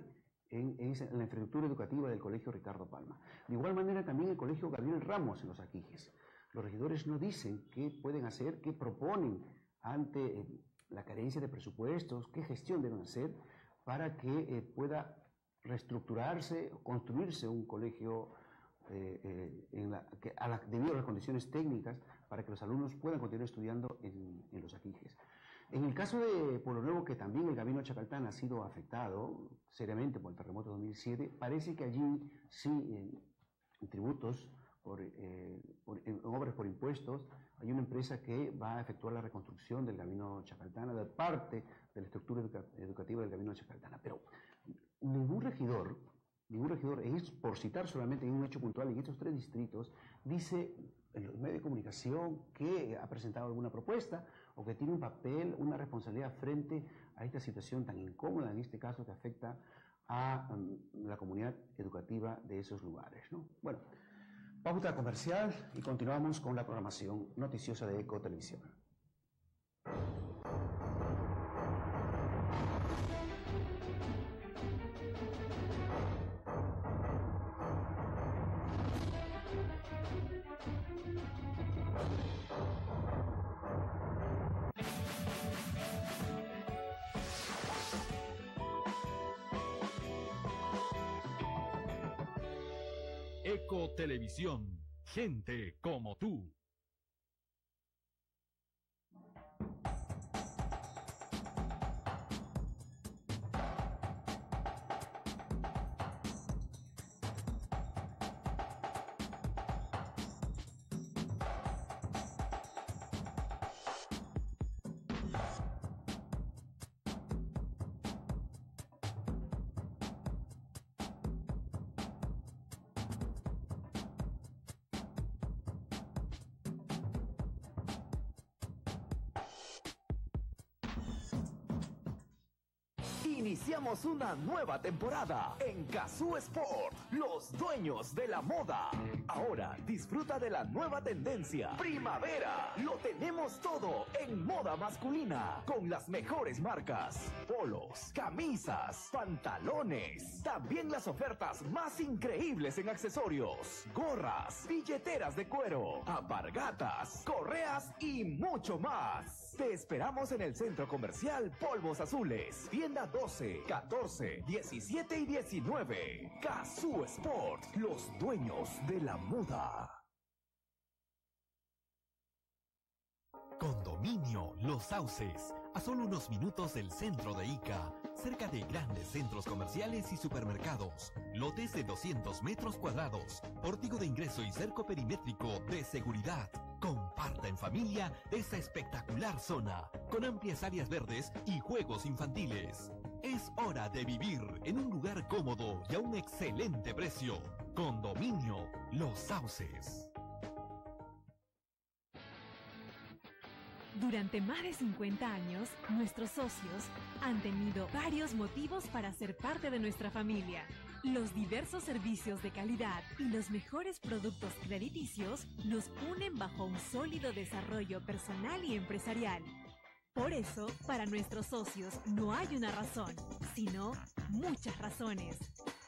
en la infraestructura educativa del Colegio Ricardo Palma. De igual manera también el Colegio Gabriel Ramos en los Aquijes. Los regidores no dicen qué pueden hacer, qué proponen ante eh, la carencia de presupuestos, qué gestión deben hacer para que eh, pueda reestructurarse, construirse un colegio eh, eh, en la- que a la- debido a las condiciones técnicas para que los alumnos puedan continuar estudiando en, en los Aquijes. En el caso de Pueblo Nuevo, que también el Gabino Chacaltán ha sido afectado seriamente por el terremoto de 2007, parece que allí sí, en, en tributos, por, eh, por- en obras por impuestos, hay una empresa que va a efectuar la reconstrucción del Gabino Chacaltana, de parte de la estructura educa- educativa del Gabino Chacaltana. Pero ningún regidor, ningún regidor, es por citar solamente en un hecho puntual en estos tres distritos, dice en los medios de comunicación que ha presentado alguna propuesta o que tiene un papel, una responsabilidad frente a esta situación tan incómoda, en este caso que afecta a mm, la comunidad educativa de esos lugares. ¿no? Bueno, pauta comercial y continuamos con la programación noticiosa de Eco Televisión. Televisión. Gente como tú. Una nueva temporada en Kazoo Sport, los dueños de la moda. Ahora disfruta de la nueva tendencia, primavera. Lo tenemos todo en moda masculina, con las mejores marcas, polos, camisas, pantalones. También las ofertas más increíbles en accesorios, gorras, billeteras de cuero, apargatas, correas y mucho más. Te esperamos en el centro comercial Polvos Azules, tienda 12, 14, 17 y 19. Kazoo Sport, los dueños de la moda. Condominio Los Sauces, a solo unos minutos del centro de Ica, cerca de grandes centros comerciales y supermercados, lotes de 200 metros cuadrados, pórtico de ingreso y cerco perimétrico de seguridad. Comparta en familia esta espectacular zona, con amplias áreas verdes y juegos infantiles. Es hora de vivir en un lugar cómodo y a un excelente precio. Condominio Los Sauces. Durante más de 50 años, nuestros socios han tenido varios motivos para ser parte de nuestra familia. Los diversos servicios de calidad y los mejores productos crediticios nos unen bajo un sólido desarrollo personal y empresarial. Por eso, para nuestros socios no hay una razón, sino muchas razones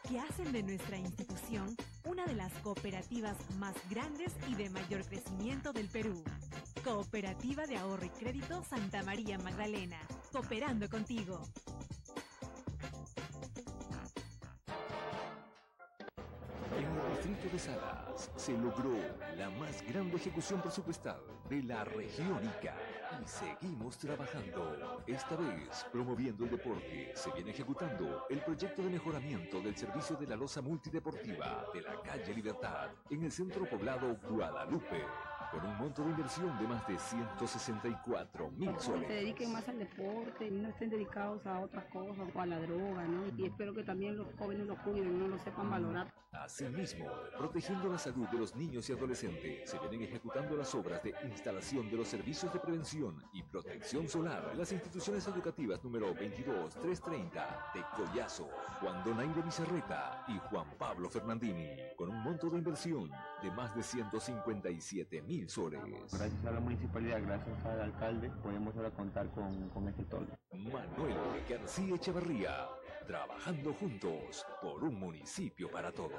que hacen de nuestra institución una de las cooperativas más grandes y de mayor crecimiento del Perú. Cooperativa de Ahorro y Crédito Santa María Magdalena, cooperando contigo. En el distrito de Salas se logró la más grande ejecución presupuestal de la región Ica y seguimos trabajando. Esta vez, promoviendo el deporte, se viene ejecutando el proyecto de mejoramiento del servicio de la loza multideportiva de la calle Libertad en el centro poblado Guadalupe con un monto de inversión de más de 164 mil se soles. dediquen más al deporte y no estén dedicados a otras cosas o a la droga, ¿no? Y espero que también los jóvenes lo cuiden, no lo sepan valorar. Asimismo, protegiendo la salud de los niños y adolescentes, se vienen ejecutando las obras de instalación de los servicios de prevención y protección solar de las instituciones educativas número 22, 330 de Collazo, Juan Donaire Bizarreta y Juan Pablo Fernandini, con un monto de inversión de más de 157 mil soles. Gracias a la municipalidad, gracias al alcalde, podemos ahora contar con, con este toldo. Manuel García Echevarría, trabajando juntos por un municipio para todos.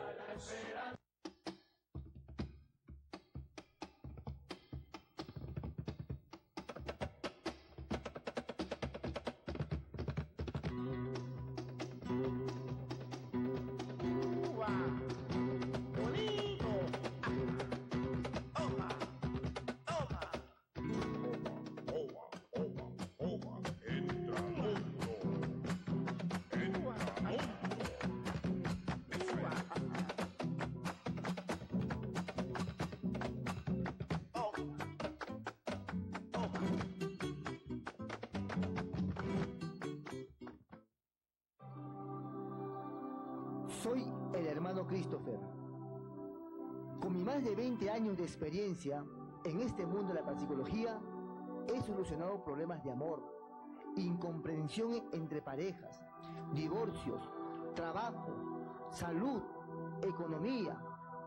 Experiencia en este mundo de la parapsicología, he solucionado problemas de amor, incomprensión entre parejas, divorcios, trabajo, salud, economía,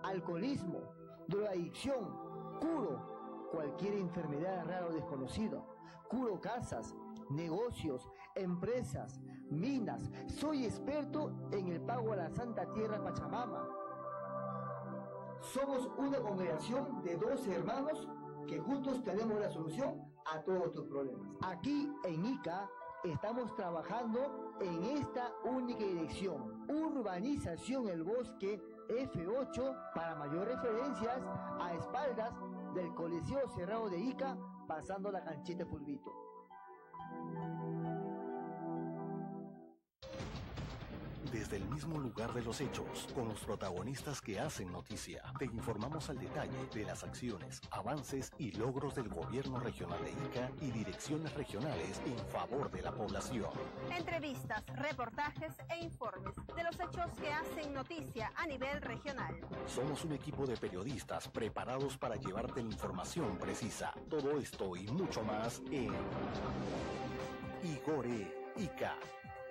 alcoholismo, drogadicción, curo cualquier enfermedad rara o desconocida, curo casas, negocios, empresas, minas. Soy experto en el pago a la Santa Tierra Pachamama. Somos una congregación de 12 hermanos que juntos tenemos la solución a todos tus problemas. Aquí en ICA estamos trabajando en esta única dirección. Urbanización El Bosque F8 para mayor referencias a espaldas del Coliseo Cerrado de Ica pasando la canchita Fulvito. Desde el mismo lugar de los hechos, con los protagonistas que hacen noticia, te informamos al detalle de las acciones, avances y logros del gobierno regional de Ica y direcciones regionales en favor de la población. Entrevistas, reportajes e informes de los hechos que hacen noticia a nivel regional. Somos un equipo de periodistas preparados para llevarte la información precisa. Todo esto y mucho más en Igore Ica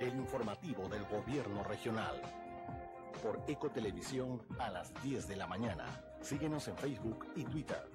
el informativo del gobierno regional. Por Ecotelevisión a las 10 de la mañana. Síguenos en Facebook y Twitter.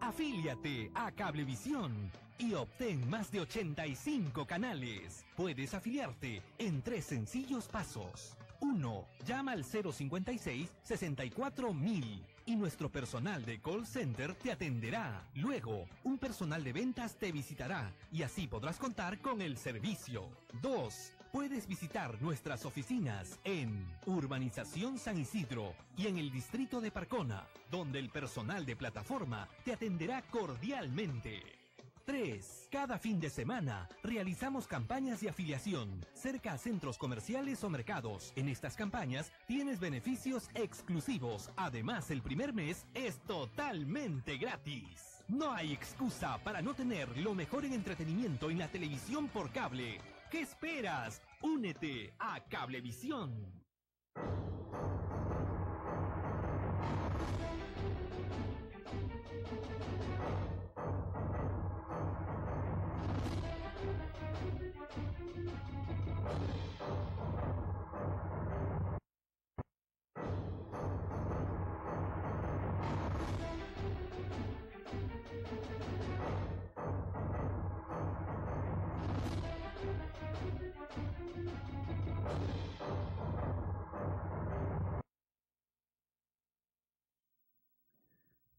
Afíliate a Cablevisión y obtén más de 85 canales. Puedes afiliarte en tres sencillos pasos. 1. Llama al 056 64000 y nuestro personal de call center te atenderá. Luego, un personal de ventas te visitará y así podrás contar con el servicio. 2. Puedes visitar nuestras oficinas en Urbanización San Isidro y en el distrito de Parcona, donde el personal de plataforma te atenderá cordialmente. 3. Cada fin de semana realizamos campañas de afiliación cerca a centros comerciales o mercados. En estas campañas tienes beneficios exclusivos. Además, el primer mes es totalmente gratis. No hay excusa para no tener lo mejor en entretenimiento en la televisión por cable. ¿Qué esperas? Únete a Cablevisión.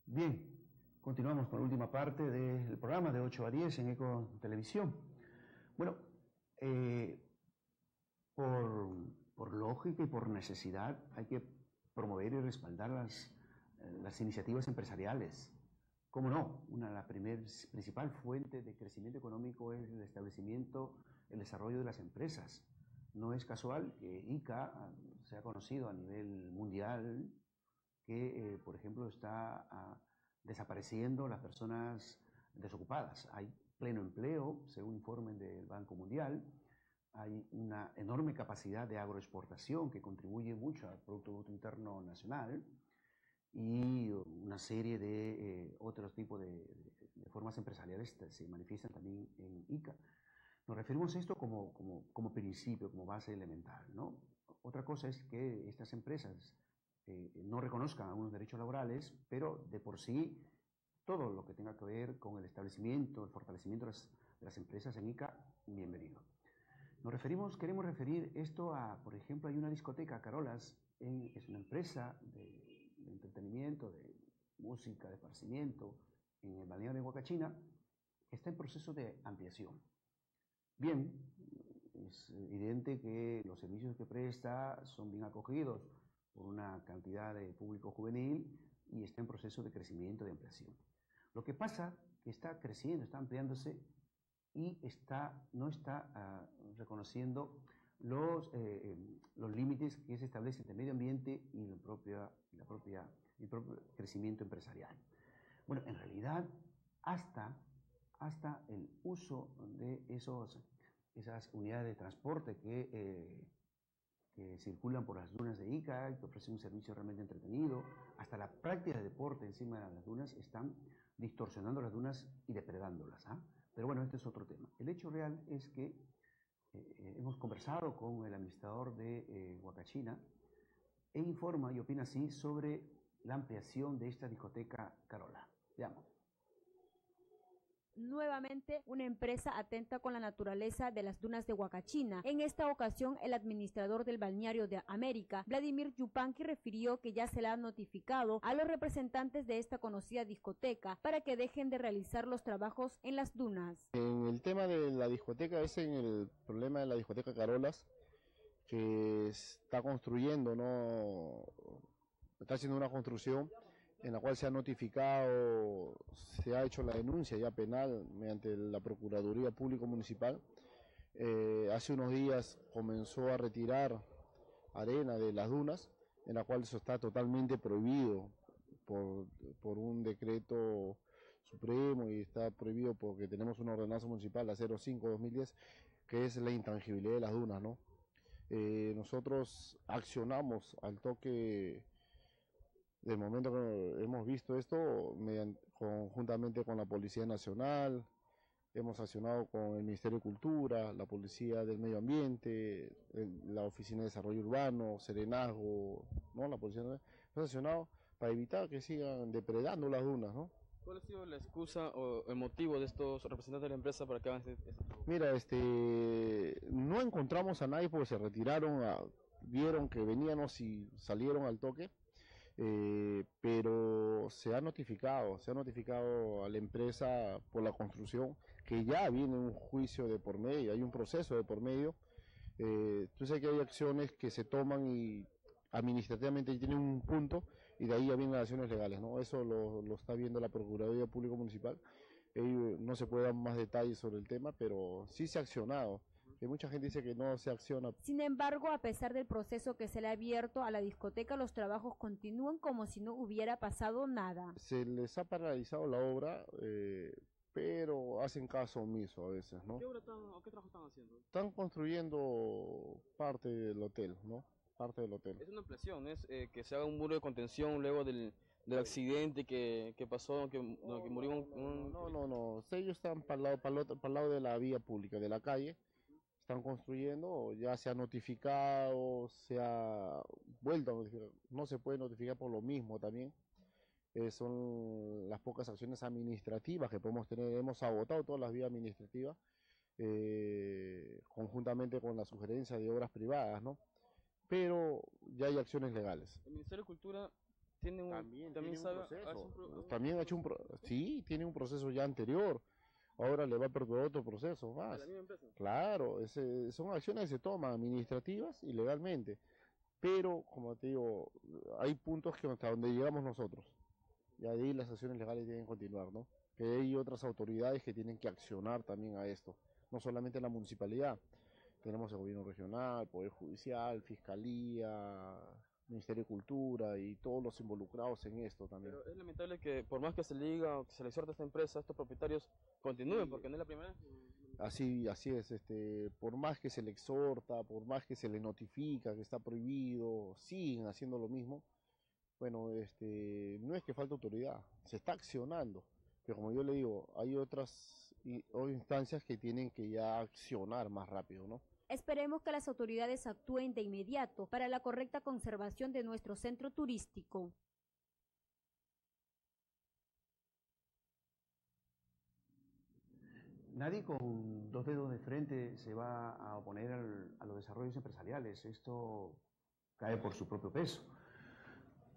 Bien, continuamos con la última parte del programa de 8 a 10 en Eco Televisión. Bueno, eh, por, por, lógica y por necesidad hay que promover y respaldar las, eh, las iniciativas empresariales. ¿Cómo no? Una, la primer, principal fuente de crecimiento económico es el establecimiento, el desarrollo de las empresas. No es casual que ICA se ha conocido a nivel mundial que, eh, por ejemplo, está ah, desapareciendo las personas desocupadas. Hay pleno empleo, según informen del Banco Mundial. Hay una enorme capacidad de agroexportación que contribuye mucho al Producto Interno Nacional y una serie de eh, otros tipos de, de, formas empresariales se manifiestan también en ICA. Nos referimos a esto como, como, como principio, como base elemental. ¿no? Otra cosa es que estas empresas eh, no reconozcan algunos derechos laborales, pero de por sí todo lo que tenga que ver con el establecimiento, el fortalecimiento de las, empresas en ICA, bienvenido. Nos referimos, queremos referir esto a, por ejemplo, hay una discoteca, Carolas, en, es una empresa de, de, entretenimiento, de música, de esparcimiento, en el balneario de Huacachina, que está en proceso de ampliación. Bien, es evidente que los servicios que presta son bien acogidos por una cantidad de público juvenil y está en proceso de crecimiento, de ampliación. Lo que pasa que está creciendo, está ampliándose y está, no está uh, reconociendo los, eh, los límites que se establecen de medio ambiente y la propia, la propia, el propio crecimiento empresarial. Bueno, en realidad, hasta, hasta el uso de esos, esas unidades de transporte que eh, que circulan por las dunas de Ica, que ofrecen un servicio realmente entretenido, hasta la práctica de deporte encima de las dunas, están distorsionando las dunas y depredándolas. ¿ah? Pero bueno, este es otro tema. El hecho real es que eh, hemos conversado con el administrador de eh, Huacachina e informa y opina así sobre la ampliación de esta discoteca Carola. Veamos. Nuevamente una empresa atenta con la naturaleza de las dunas de Huacachina. En esta ocasión, el administrador del balneario de América, Vladimir Yupanqui, refirió que ya se le ha notificado a los representantes de esta conocida discoteca para que dejen de realizar los trabajos en las dunas. En el tema de la discoteca es en el problema de la discoteca Carolas, que está construyendo, ¿no? Está haciendo una construcción en la cual se ha notificado, se ha hecho la denuncia ya penal mediante la Procuraduría Público Municipal. Eh, hace unos días comenzó a retirar arena de las dunas, en la cual eso está totalmente prohibido por, por un decreto supremo y está prohibido porque tenemos una ordenanza municipal, la 05-2010, que es la intangibilidad de las dunas, ¿no? Eh, nosotros accionamos al toque del momento que hemos visto esto, conjuntamente con la Policía Nacional, hemos accionado con el Ministerio de Cultura, la Policía del Medio Ambiente, la Oficina de Desarrollo Urbano, Serenazgo, ¿no? La Policía hemos accionado para evitar que sigan depredando las dunas, ¿no? ¿Cuál ha sido la excusa o el motivo de estos representantes de la empresa para que hagan este, este Mira, este, no encontramos a nadie porque se retiraron, vieron que veníamos y salieron al toque eh, pero se ha notificado, se ha notificado a la empresa por la construcción que ya viene un juicio de por medio, hay un proceso de por medio. Eh, tú sabes que hay acciones que se toman y administrativamente tienen un punto y de ahí ya vienen las acciones legales, ¿no? Eso lo, lo está viendo la Procuraduría Público Municipal. no se puede dar más detalles sobre el tema, pero sí se ha accionado que mucha gente dice que no se acciona. Sin embargo, a pesar del proceso que se le ha abierto a la discoteca, los trabajos continúan como si no hubiera pasado nada. Se les ha paralizado la obra, eh, pero hacen caso omiso a veces, ¿no? ¿Qué, obra están, o qué trabajo están haciendo? Están construyendo parte del hotel, ¿no? Parte del hotel. Es una ampliación, es eh, que se haga un muro de contención luego del, del accidente que, que pasó, que, que murió un, No, no, no, ellos están para el, lado, para, el para el lado de la vía pública, de la calle, están construyendo, ya se ha notificado, se ha vuelto a notificar, no se puede notificar por lo mismo también. Eh, son las pocas acciones administrativas que podemos tener, hemos agotado todas las vías administrativas, eh, conjuntamente con la sugerencia de obras privadas, ¿no? Pero ya hay acciones legales. El Ministerio de Cultura tiene un, también, también tiene un proceso. También ha hecho un, sí, tiene un proceso ya anterior ahora le va a perder otro proceso más. Claro, ese, son acciones que se toman administrativas y legalmente. Pero, como te digo, hay puntos que hasta donde llegamos nosotros. Y ahí las acciones legales tienen que continuar, ¿no? Que hay otras autoridades que tienen que accionar también a esto. No solamente la municipalidad. Tenemos el gobierno regional, Poder Judicial, Fiscalía, Ministerio de Cultura y todos los involucrados en esto también. Pero es lamentable que por más que se le diga o que se le exhorte a esta empresa, estos propietarios continúen, porque no es la primera. Así, así es, este, por más que se le exhorta, por más que se le notifica que está prohibido, siguen haciendo lo mismo. Bueno, este, no es que falte autoridad, se está accionando, pero como yo le digo, hay otras instancias que tienen que ya accionar más rápido, ¿no? Esperemos que las autoridades actúen de inmediato para la correcta conservación de nuestro centro turístico. Nadie con dos dedos de frente se va a oponer a los desarrollos empresariales. Esto cae por su propio peso.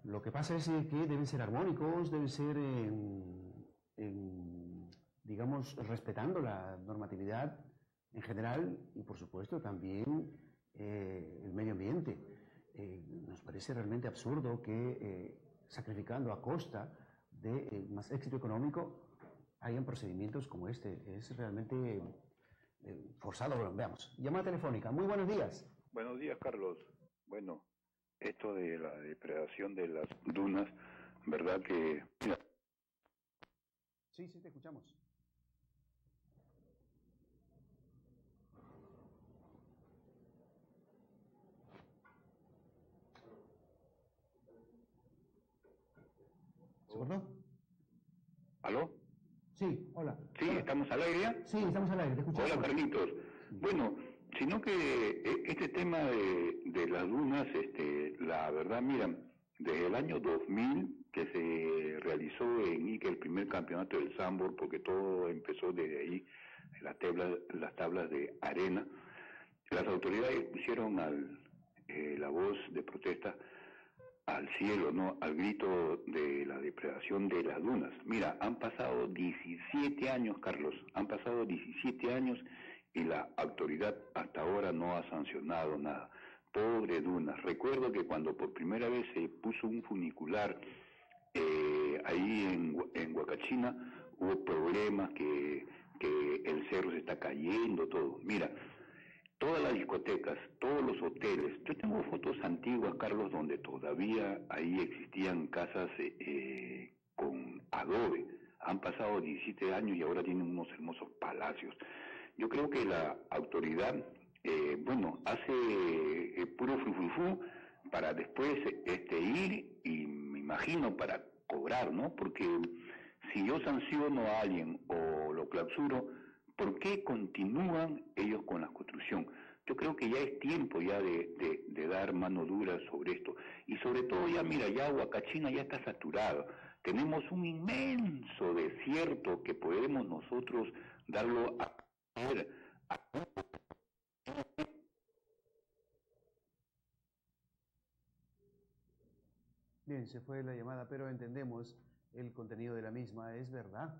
Lo que pasa es que deben ser armónicos, deben ser, digamos, respetando la normatividad en general y por supuesto también eh, el medio ambiente. Eh, nos parece realmente absurdo que eh, sacrificando a costa de más éxito económico hayan procedimientos como este. Es realmente forzado, veamos. Llamada telefónica. Muy buenos días. Buenos días, Carlos. Bueno, esto de la depredación de las dunas, ¿verdad que... Sí, sí, te escuchamos. ¿Aló? Sí, hola. Sí, ¿estamos al aire? Sí, estamos al aire, te escuchamos. Hola, Carlitos. Bueno, sino que eh, este tema de, de las dunas, este, la verdad, mira, Desde el año 2000 que se realizó en Ica el primer campeonato del Sambor, porque todo empezó desde ahí, las tablas, las tablas de arena, las autoridades pusieron al, eh, la voz de protesta al cielo, ¿no? Al grito de la depredación de las dunas. Mira, han pasado 17 años, Carlos, han pasado 17 años y la autoridad hasta ahora no ha sancionado nada. Pobre dunas. Recuerdo que cuando por primera vez se puso un funicular eh, ahí en, en Huacachina, hubo problemas que, que el cerro se está cayendo, todo. Mira, todas las discotecas, todos los hoteles. Yo tengo fotos antiguas, Carlos, donde todavía ahí existían casas eh, eh, con adobe. Han pasado 17 años y ahora tienen unos hermosos palacios. Yo creo que la autoridad, eh, bueno, hace puro frufufú para después este ir y me imagino para cobrar, ¿no? Porque si yo sanciono a alguien o lo clausuro, ¿Por qué continúan ellos con la construcción? Yo creo que ya es tiempo ya de, dar mano dura sobre esto. Y sobre todo ya, mira, ya Huacachina ya está saturado. Tenemos un inmenso desierto que podemos nosotros darlo a... Bien, se fue la llamada, pero entendemos el contenido de la misma. Es verdad,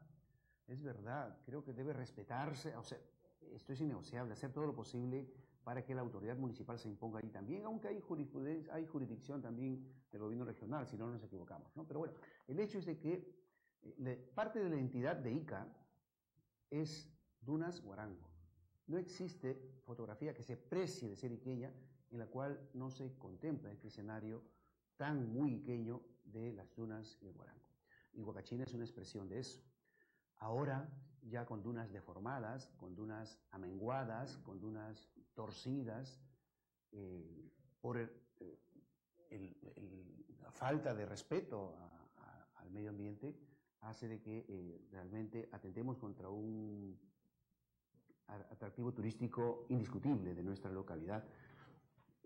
es verdad, creo que debe respetarse, o sea, esto es innegociable, hacer todo lo posible para que la autoridad municipal se imponga ahí también, aunque hay, hay jurisdicción también del gobierno regional, si no nos equivocamos, ¿no? Pero bueno, el hecho es de que eh, parte de la entidad de ICA es Dunas Guarango. No existe fotografía que se precie de ser iqueña en la cual no se contempla este escenario tan muy iqueño de las dunas de Guarango. Y Huacachina es una expresión de eso. Ahora ya con dunas deformadas, con dunas amenguadas, con dunas torcidas, eh, por eh, la falta de respeto al medio ambiente, hace de que eh, realmente atentemos contra un atractivo turístico indiscutible de nuestra localidad.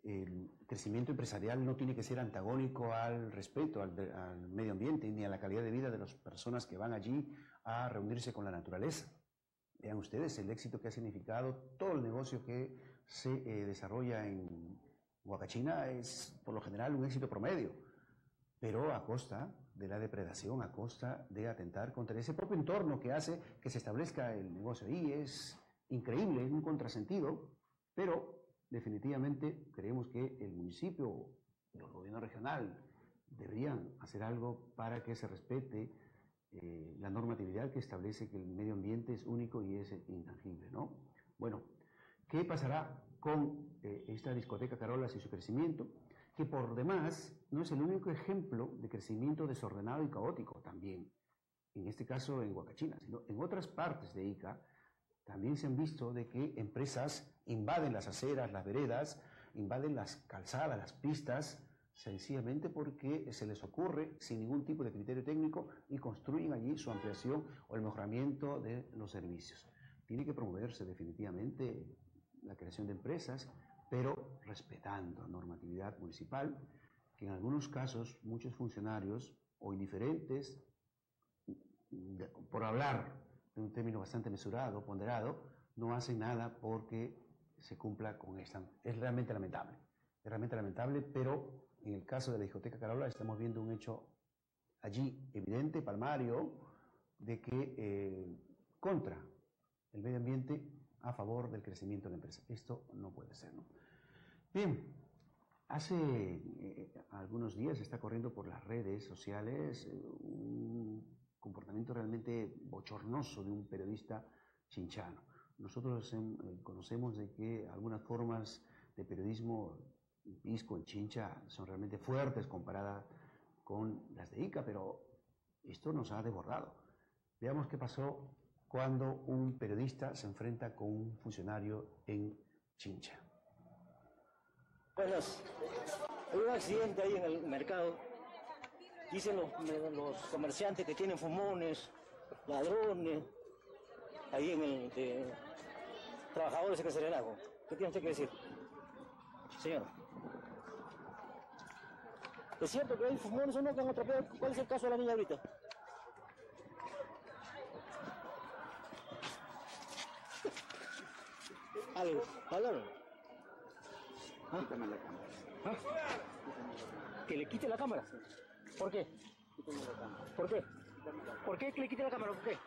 El crecimiento empresarial no tiene que ser antagónico al respeto al, medio ambiente ni a la calidad de vida de las personas que van allí a reunirse con la naturaleza. Vean ustedes el éxito que ha significado todo el negocio que se eh, desarrolla en Huacachina es por lo general un éxito promedio, pero a costa de la depredación, a costa de atentar contra ese propio entorno que hace que se establezca el negocio ahí. Es increíble, es un contrasentido, pero definitivamente creemos que el municipio y el gobierno regional deberían hacer algo para que se respete eh, la normatividad que establece que el medio ambiente es único y es intangible, ¿no? Bueno, ¿qué pasará con eh, esta discoteca Carolas y su crecimiento? Que por demás no es el único ejemplo de crecimiento desordenado y caótico también, en este caso en Huacachina, sino en otras partes de Ica, también se han visto de que empresas invaden las aceras, las veredas, invaden las calzadas, las pistas, sencillamente porque se les ocurre sin ningún tipo de criterio técnico y construyen allí su ampliación o el mejoramiento de los servicios. Tiene que promoverse definitivamente la creación de empresas, pero respetando la normatividad municipal, que en algunos casos muchos funcionarios o indiferentes, por hablar en un término bastante mesurado, ponderado, no hace nada porque se cumpla con esta. Es realmente lamentable, es realmente lamentable, pero en el caso de la discoteca Carola estamos viendo un hecho allí evidente, palmario, de que eh, contra el medio ambiente a favor del crecimiento de la empresa. Esto no puede ser. Bien, hace eh, algunos días está corriendo por las redes sociales eh, un comportamiento realmente bochornoso de un periodista chinchano. Nosotros conocemos de que algunas formas de periodismo pisco en chincha son realmente fuertes comparadas con las de Ica, pero esto nos ha desbordado. Veamos qué pasó cuando un periodista se enfrenta con un funcionario en Chincha. Buenas. Hay un accidente ahí en el mercado Dicen los, comerciantes que tienen fumones, ladrones, ahí en el de, trabajadores de Serenago. ¿Qué tiene usted que decir? Señor. ¿Es cierto que hay fumones o no que han atropellado? ¿Cuál es el caso de la niña ahorita? Algo, háblame. ¿Ah? ¿Ah? ¿Que le quite la cámara? ¿Por qué? ¿Por qué? ¿Por qué le quite la cámara? ¿Por qué?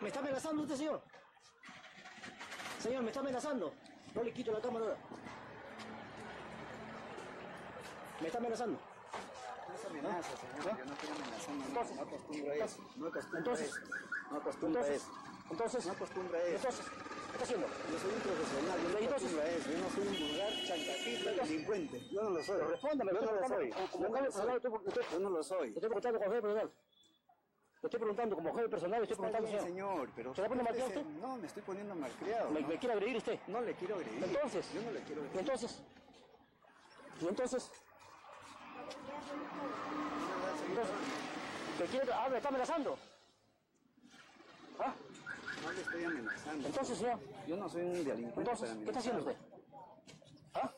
¿Me está amenazando usted, señor? Señor, ¿me está amenazando? No le quito la cámara ahora. ¿Me está amenazando? No se amenaza, señor. ¿Ah? Yo no estoy amenazando. Entonces, no acostumbro a eso. No acostumbro entonces, eso. No acostumbro a entonces, eso. entonces, no acostumbro a eso. Entonces, ¿qué está haciendo? Yo soy un profesional, yo no acostumbro a eso. Yo no soy un vulgar chantajista delincuente. Yo no lo soy. Respóndame, yo no lo soy. Yo no lo soy. estoy- estoy- Yo no lo soy. Le estoy preguntando como jefe personal. Le estoy preguntando como jefe personal, estoy preguntando, bien, señor. pero ¿Se la pone malcriado usted? No, me estoy poniendo malcriado. ¿Me, me quiere agredir usted? No le quiero agredir. Entonces. Yo no le quiero ¿Y agredir. entonces? ¿Y entonces? Entonces, ¿me quiere, ah, me está amenazando? ¿Ah? No le estoy amenazando. Entonces, señor. Yo no soy un delincuente. Entonces, ¿qué está haciendo usted? ¿Ah?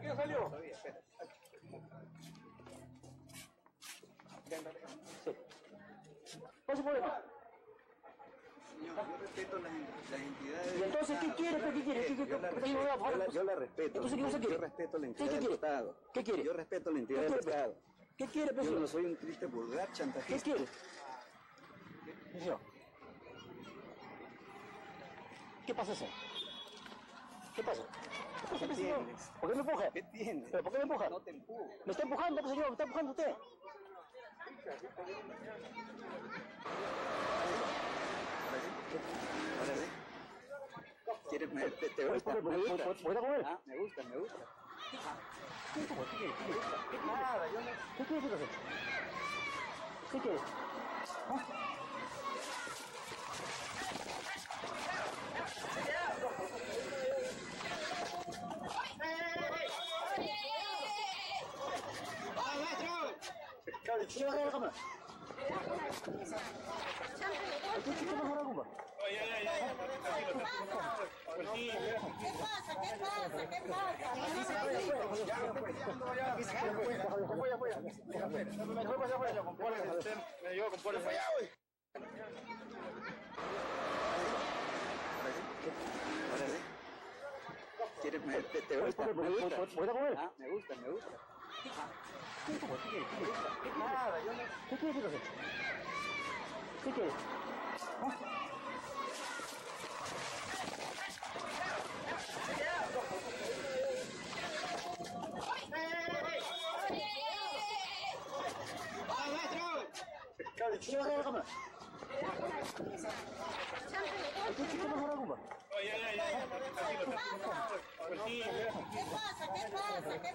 ¿Quién salió? ¿Cuál es su problema? Yo respeto las, las entidades. ¿Y entonces qué del quiere? Estado. ¿Qué quiere? ¿Qué quiere? Yo la ¿Qué respeto, yo la- yo la respeto. Entonces, ¿qué quiere? Yo respeto la ¿Qué entidad del Estado. ¿Qué quiere? Yo respeto la entidad ¿Qué del? Estado. ¿Qué quiere, Yo presidente? no soy un triste vulgar ¿Qué chantajista. quiere? Señor. ¿Qué pasa, señor? ¿Qué pasa? ¿Qué pasa, ¿Qué señor? ¿Por qué me empuja? ¿Qué tienes? ¿Pero por qué me empuja? No te empujo. Me está empujando, señor, me está empujando usted. ¿Quieres me, te, te gusta? ¿Puedo- Me puedo- gusta. puedo- puedo comer? Ah, me gusta, me gusta. ¿Qué quiere? ¿Qué quiere? Nada, yo no... ¿Qué quiere, señor? ¿Qué quiere? ¿Ah? ¿Quién va a agarrar la cámara? ¿Qué quiere bajar la cámara? ¿Qué pasa? ¿Qué pasa? ¿Qué Me llevo con polis allá, güey. ¿Quieres te, gusta? ¿Puedo- Me gusta. me gusta, me gusta. ¿Qué quiere? Nada, yo no... ¿Qué quiere, señor? ¿Qué quiere? ¿Ah? ¿Quién va a agarrar la cámara? ¿Qué quiere bajar la cámara? pasa? ¿Qué pasa? ¿Qué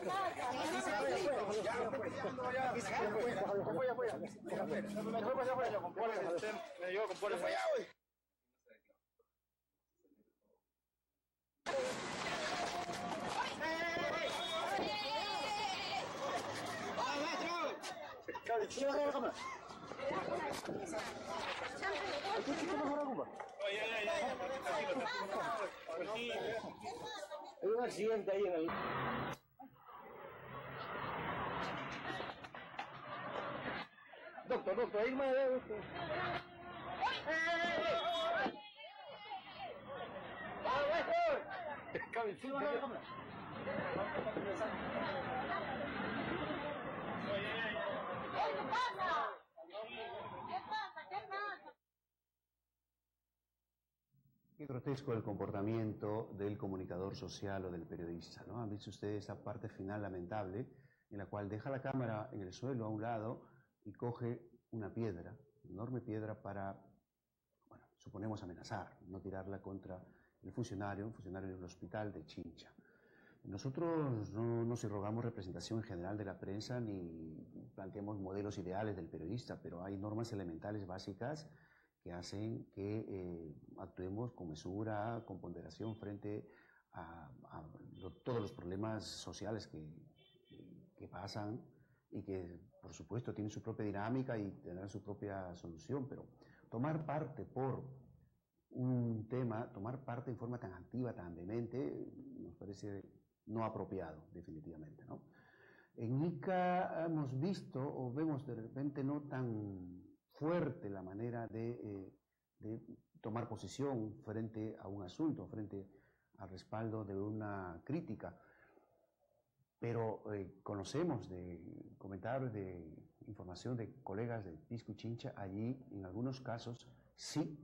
Me llevo con polis allá, güey. ¿Quién va a agarrar la cámara? ¿Qué quiere bajar la cámara? Hay un accidente ahí en el... Doctor, doctor, ahí me ve usted. ¿Sí va a agarrar la cámara? Qué grotesco el comportamiento del comunicador social o del periodista, ¿no? Han visto ustedes esa parte final lamentable en la cual deja la cámara en el suelo a un lado y coge una piedra, enorme piedra para, bueno, suponemos amenazar, no tirarla contra el funcionario, un funcionario del hospital de Chincha. Nosotros no nos irrogamos representación general de la prensa ni planteamos modelos ideales del periodista, pero hay normas elementales básicas que hacen que eh, actuemos con mesura, con ponderación frente a, todos los problemas sociales que, que pasan y que por supuesto tienen su propia dinámica y tendrán su propia solución, pero tomar parte por un tema, tomar parte en forma tan activa, tan demente, nos parece no apropiado, definitivamente. ¿no? En ICA hemos visto o vemos de repente no tan fuerte la manera de, eh, de tomar posición frente a un asunto, frente al respaldo de una crítica pero eh, conocemos de comentarios, de información de colegas de Pisco y Chincha, allí en algunos casos sí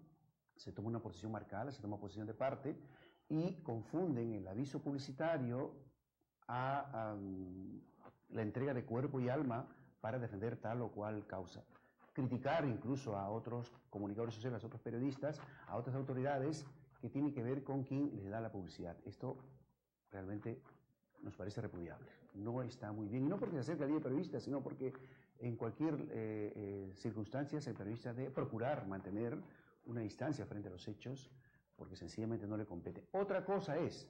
se toma una posición marcada, se toma posición de parte y confunden el aviso publicitario a, la entrega de cuerpo y alma para defender tal o cual causa. Criticar incluso a otros comunicadores sociales, a otros periodistas, a otras autoridades que tienen que ver con quien les da la publicidad. Esto realmente nos parece repudiable. No está muy bien, y no porque se acerca el día de periodista, sino porque en cualquier eh, eh, circunstancia el periodista debe procurar mantener una distancia frente a los hechos, porque sencillamente no le compete. Otra cosa es,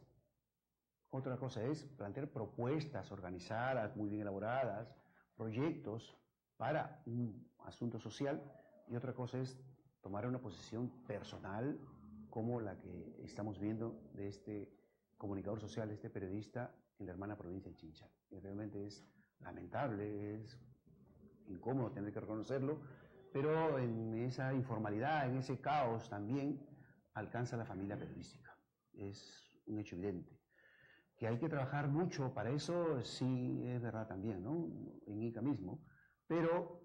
otra cosa es plantear propuestas organizadas, muy bien elaboradas, proyectos para un asunto social, y otra cosa es tomar una posición personal como la que estamos viendo de este comunicador social, este periodista en la hermana provincia de Chincha. Y realmente es lamentable, es incómodo tener que reconocerlo, pero en esa informalidad, en ese caos también alcanza la familia periodística. Es un hecho evidente. Que hay que trabajar mucho para eso, sí es verdad también, ¿no? En ICA mismo, pero,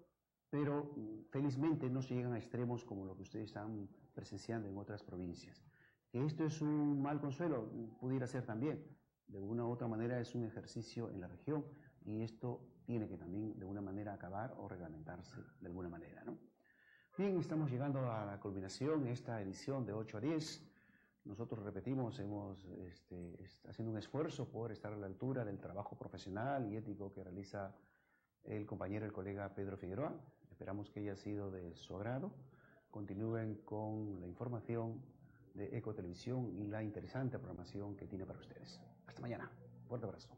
pero felizmente no se llegan a extremos como lo que ustedes están presenciando en otras provincias. Que esto es un mal consuelo, pudiera ser también, de una u otra manera es un ejercicio en la región y esto tiene que también de alguna manera acabar o reglamentarse de alguna manera. ¿no? Bien, estamos llegando a la culminación de esta edición de 8 a 10. Nosotros repetimos, hemos este, haciendo un esfuerzo por estar a la altura del trabajo profesional y ético que realiza el compañero, el colega Pedro Figueroa. Esperamos que haya sido de su agrado. Continúen con la información de Ecotelevisión y la interesante programación que tiene para ustedes. Hasta mañana. Fuerte abrazo.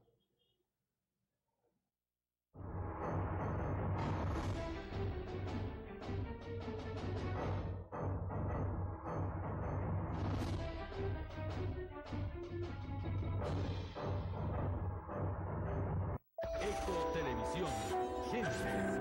Eco Televisión.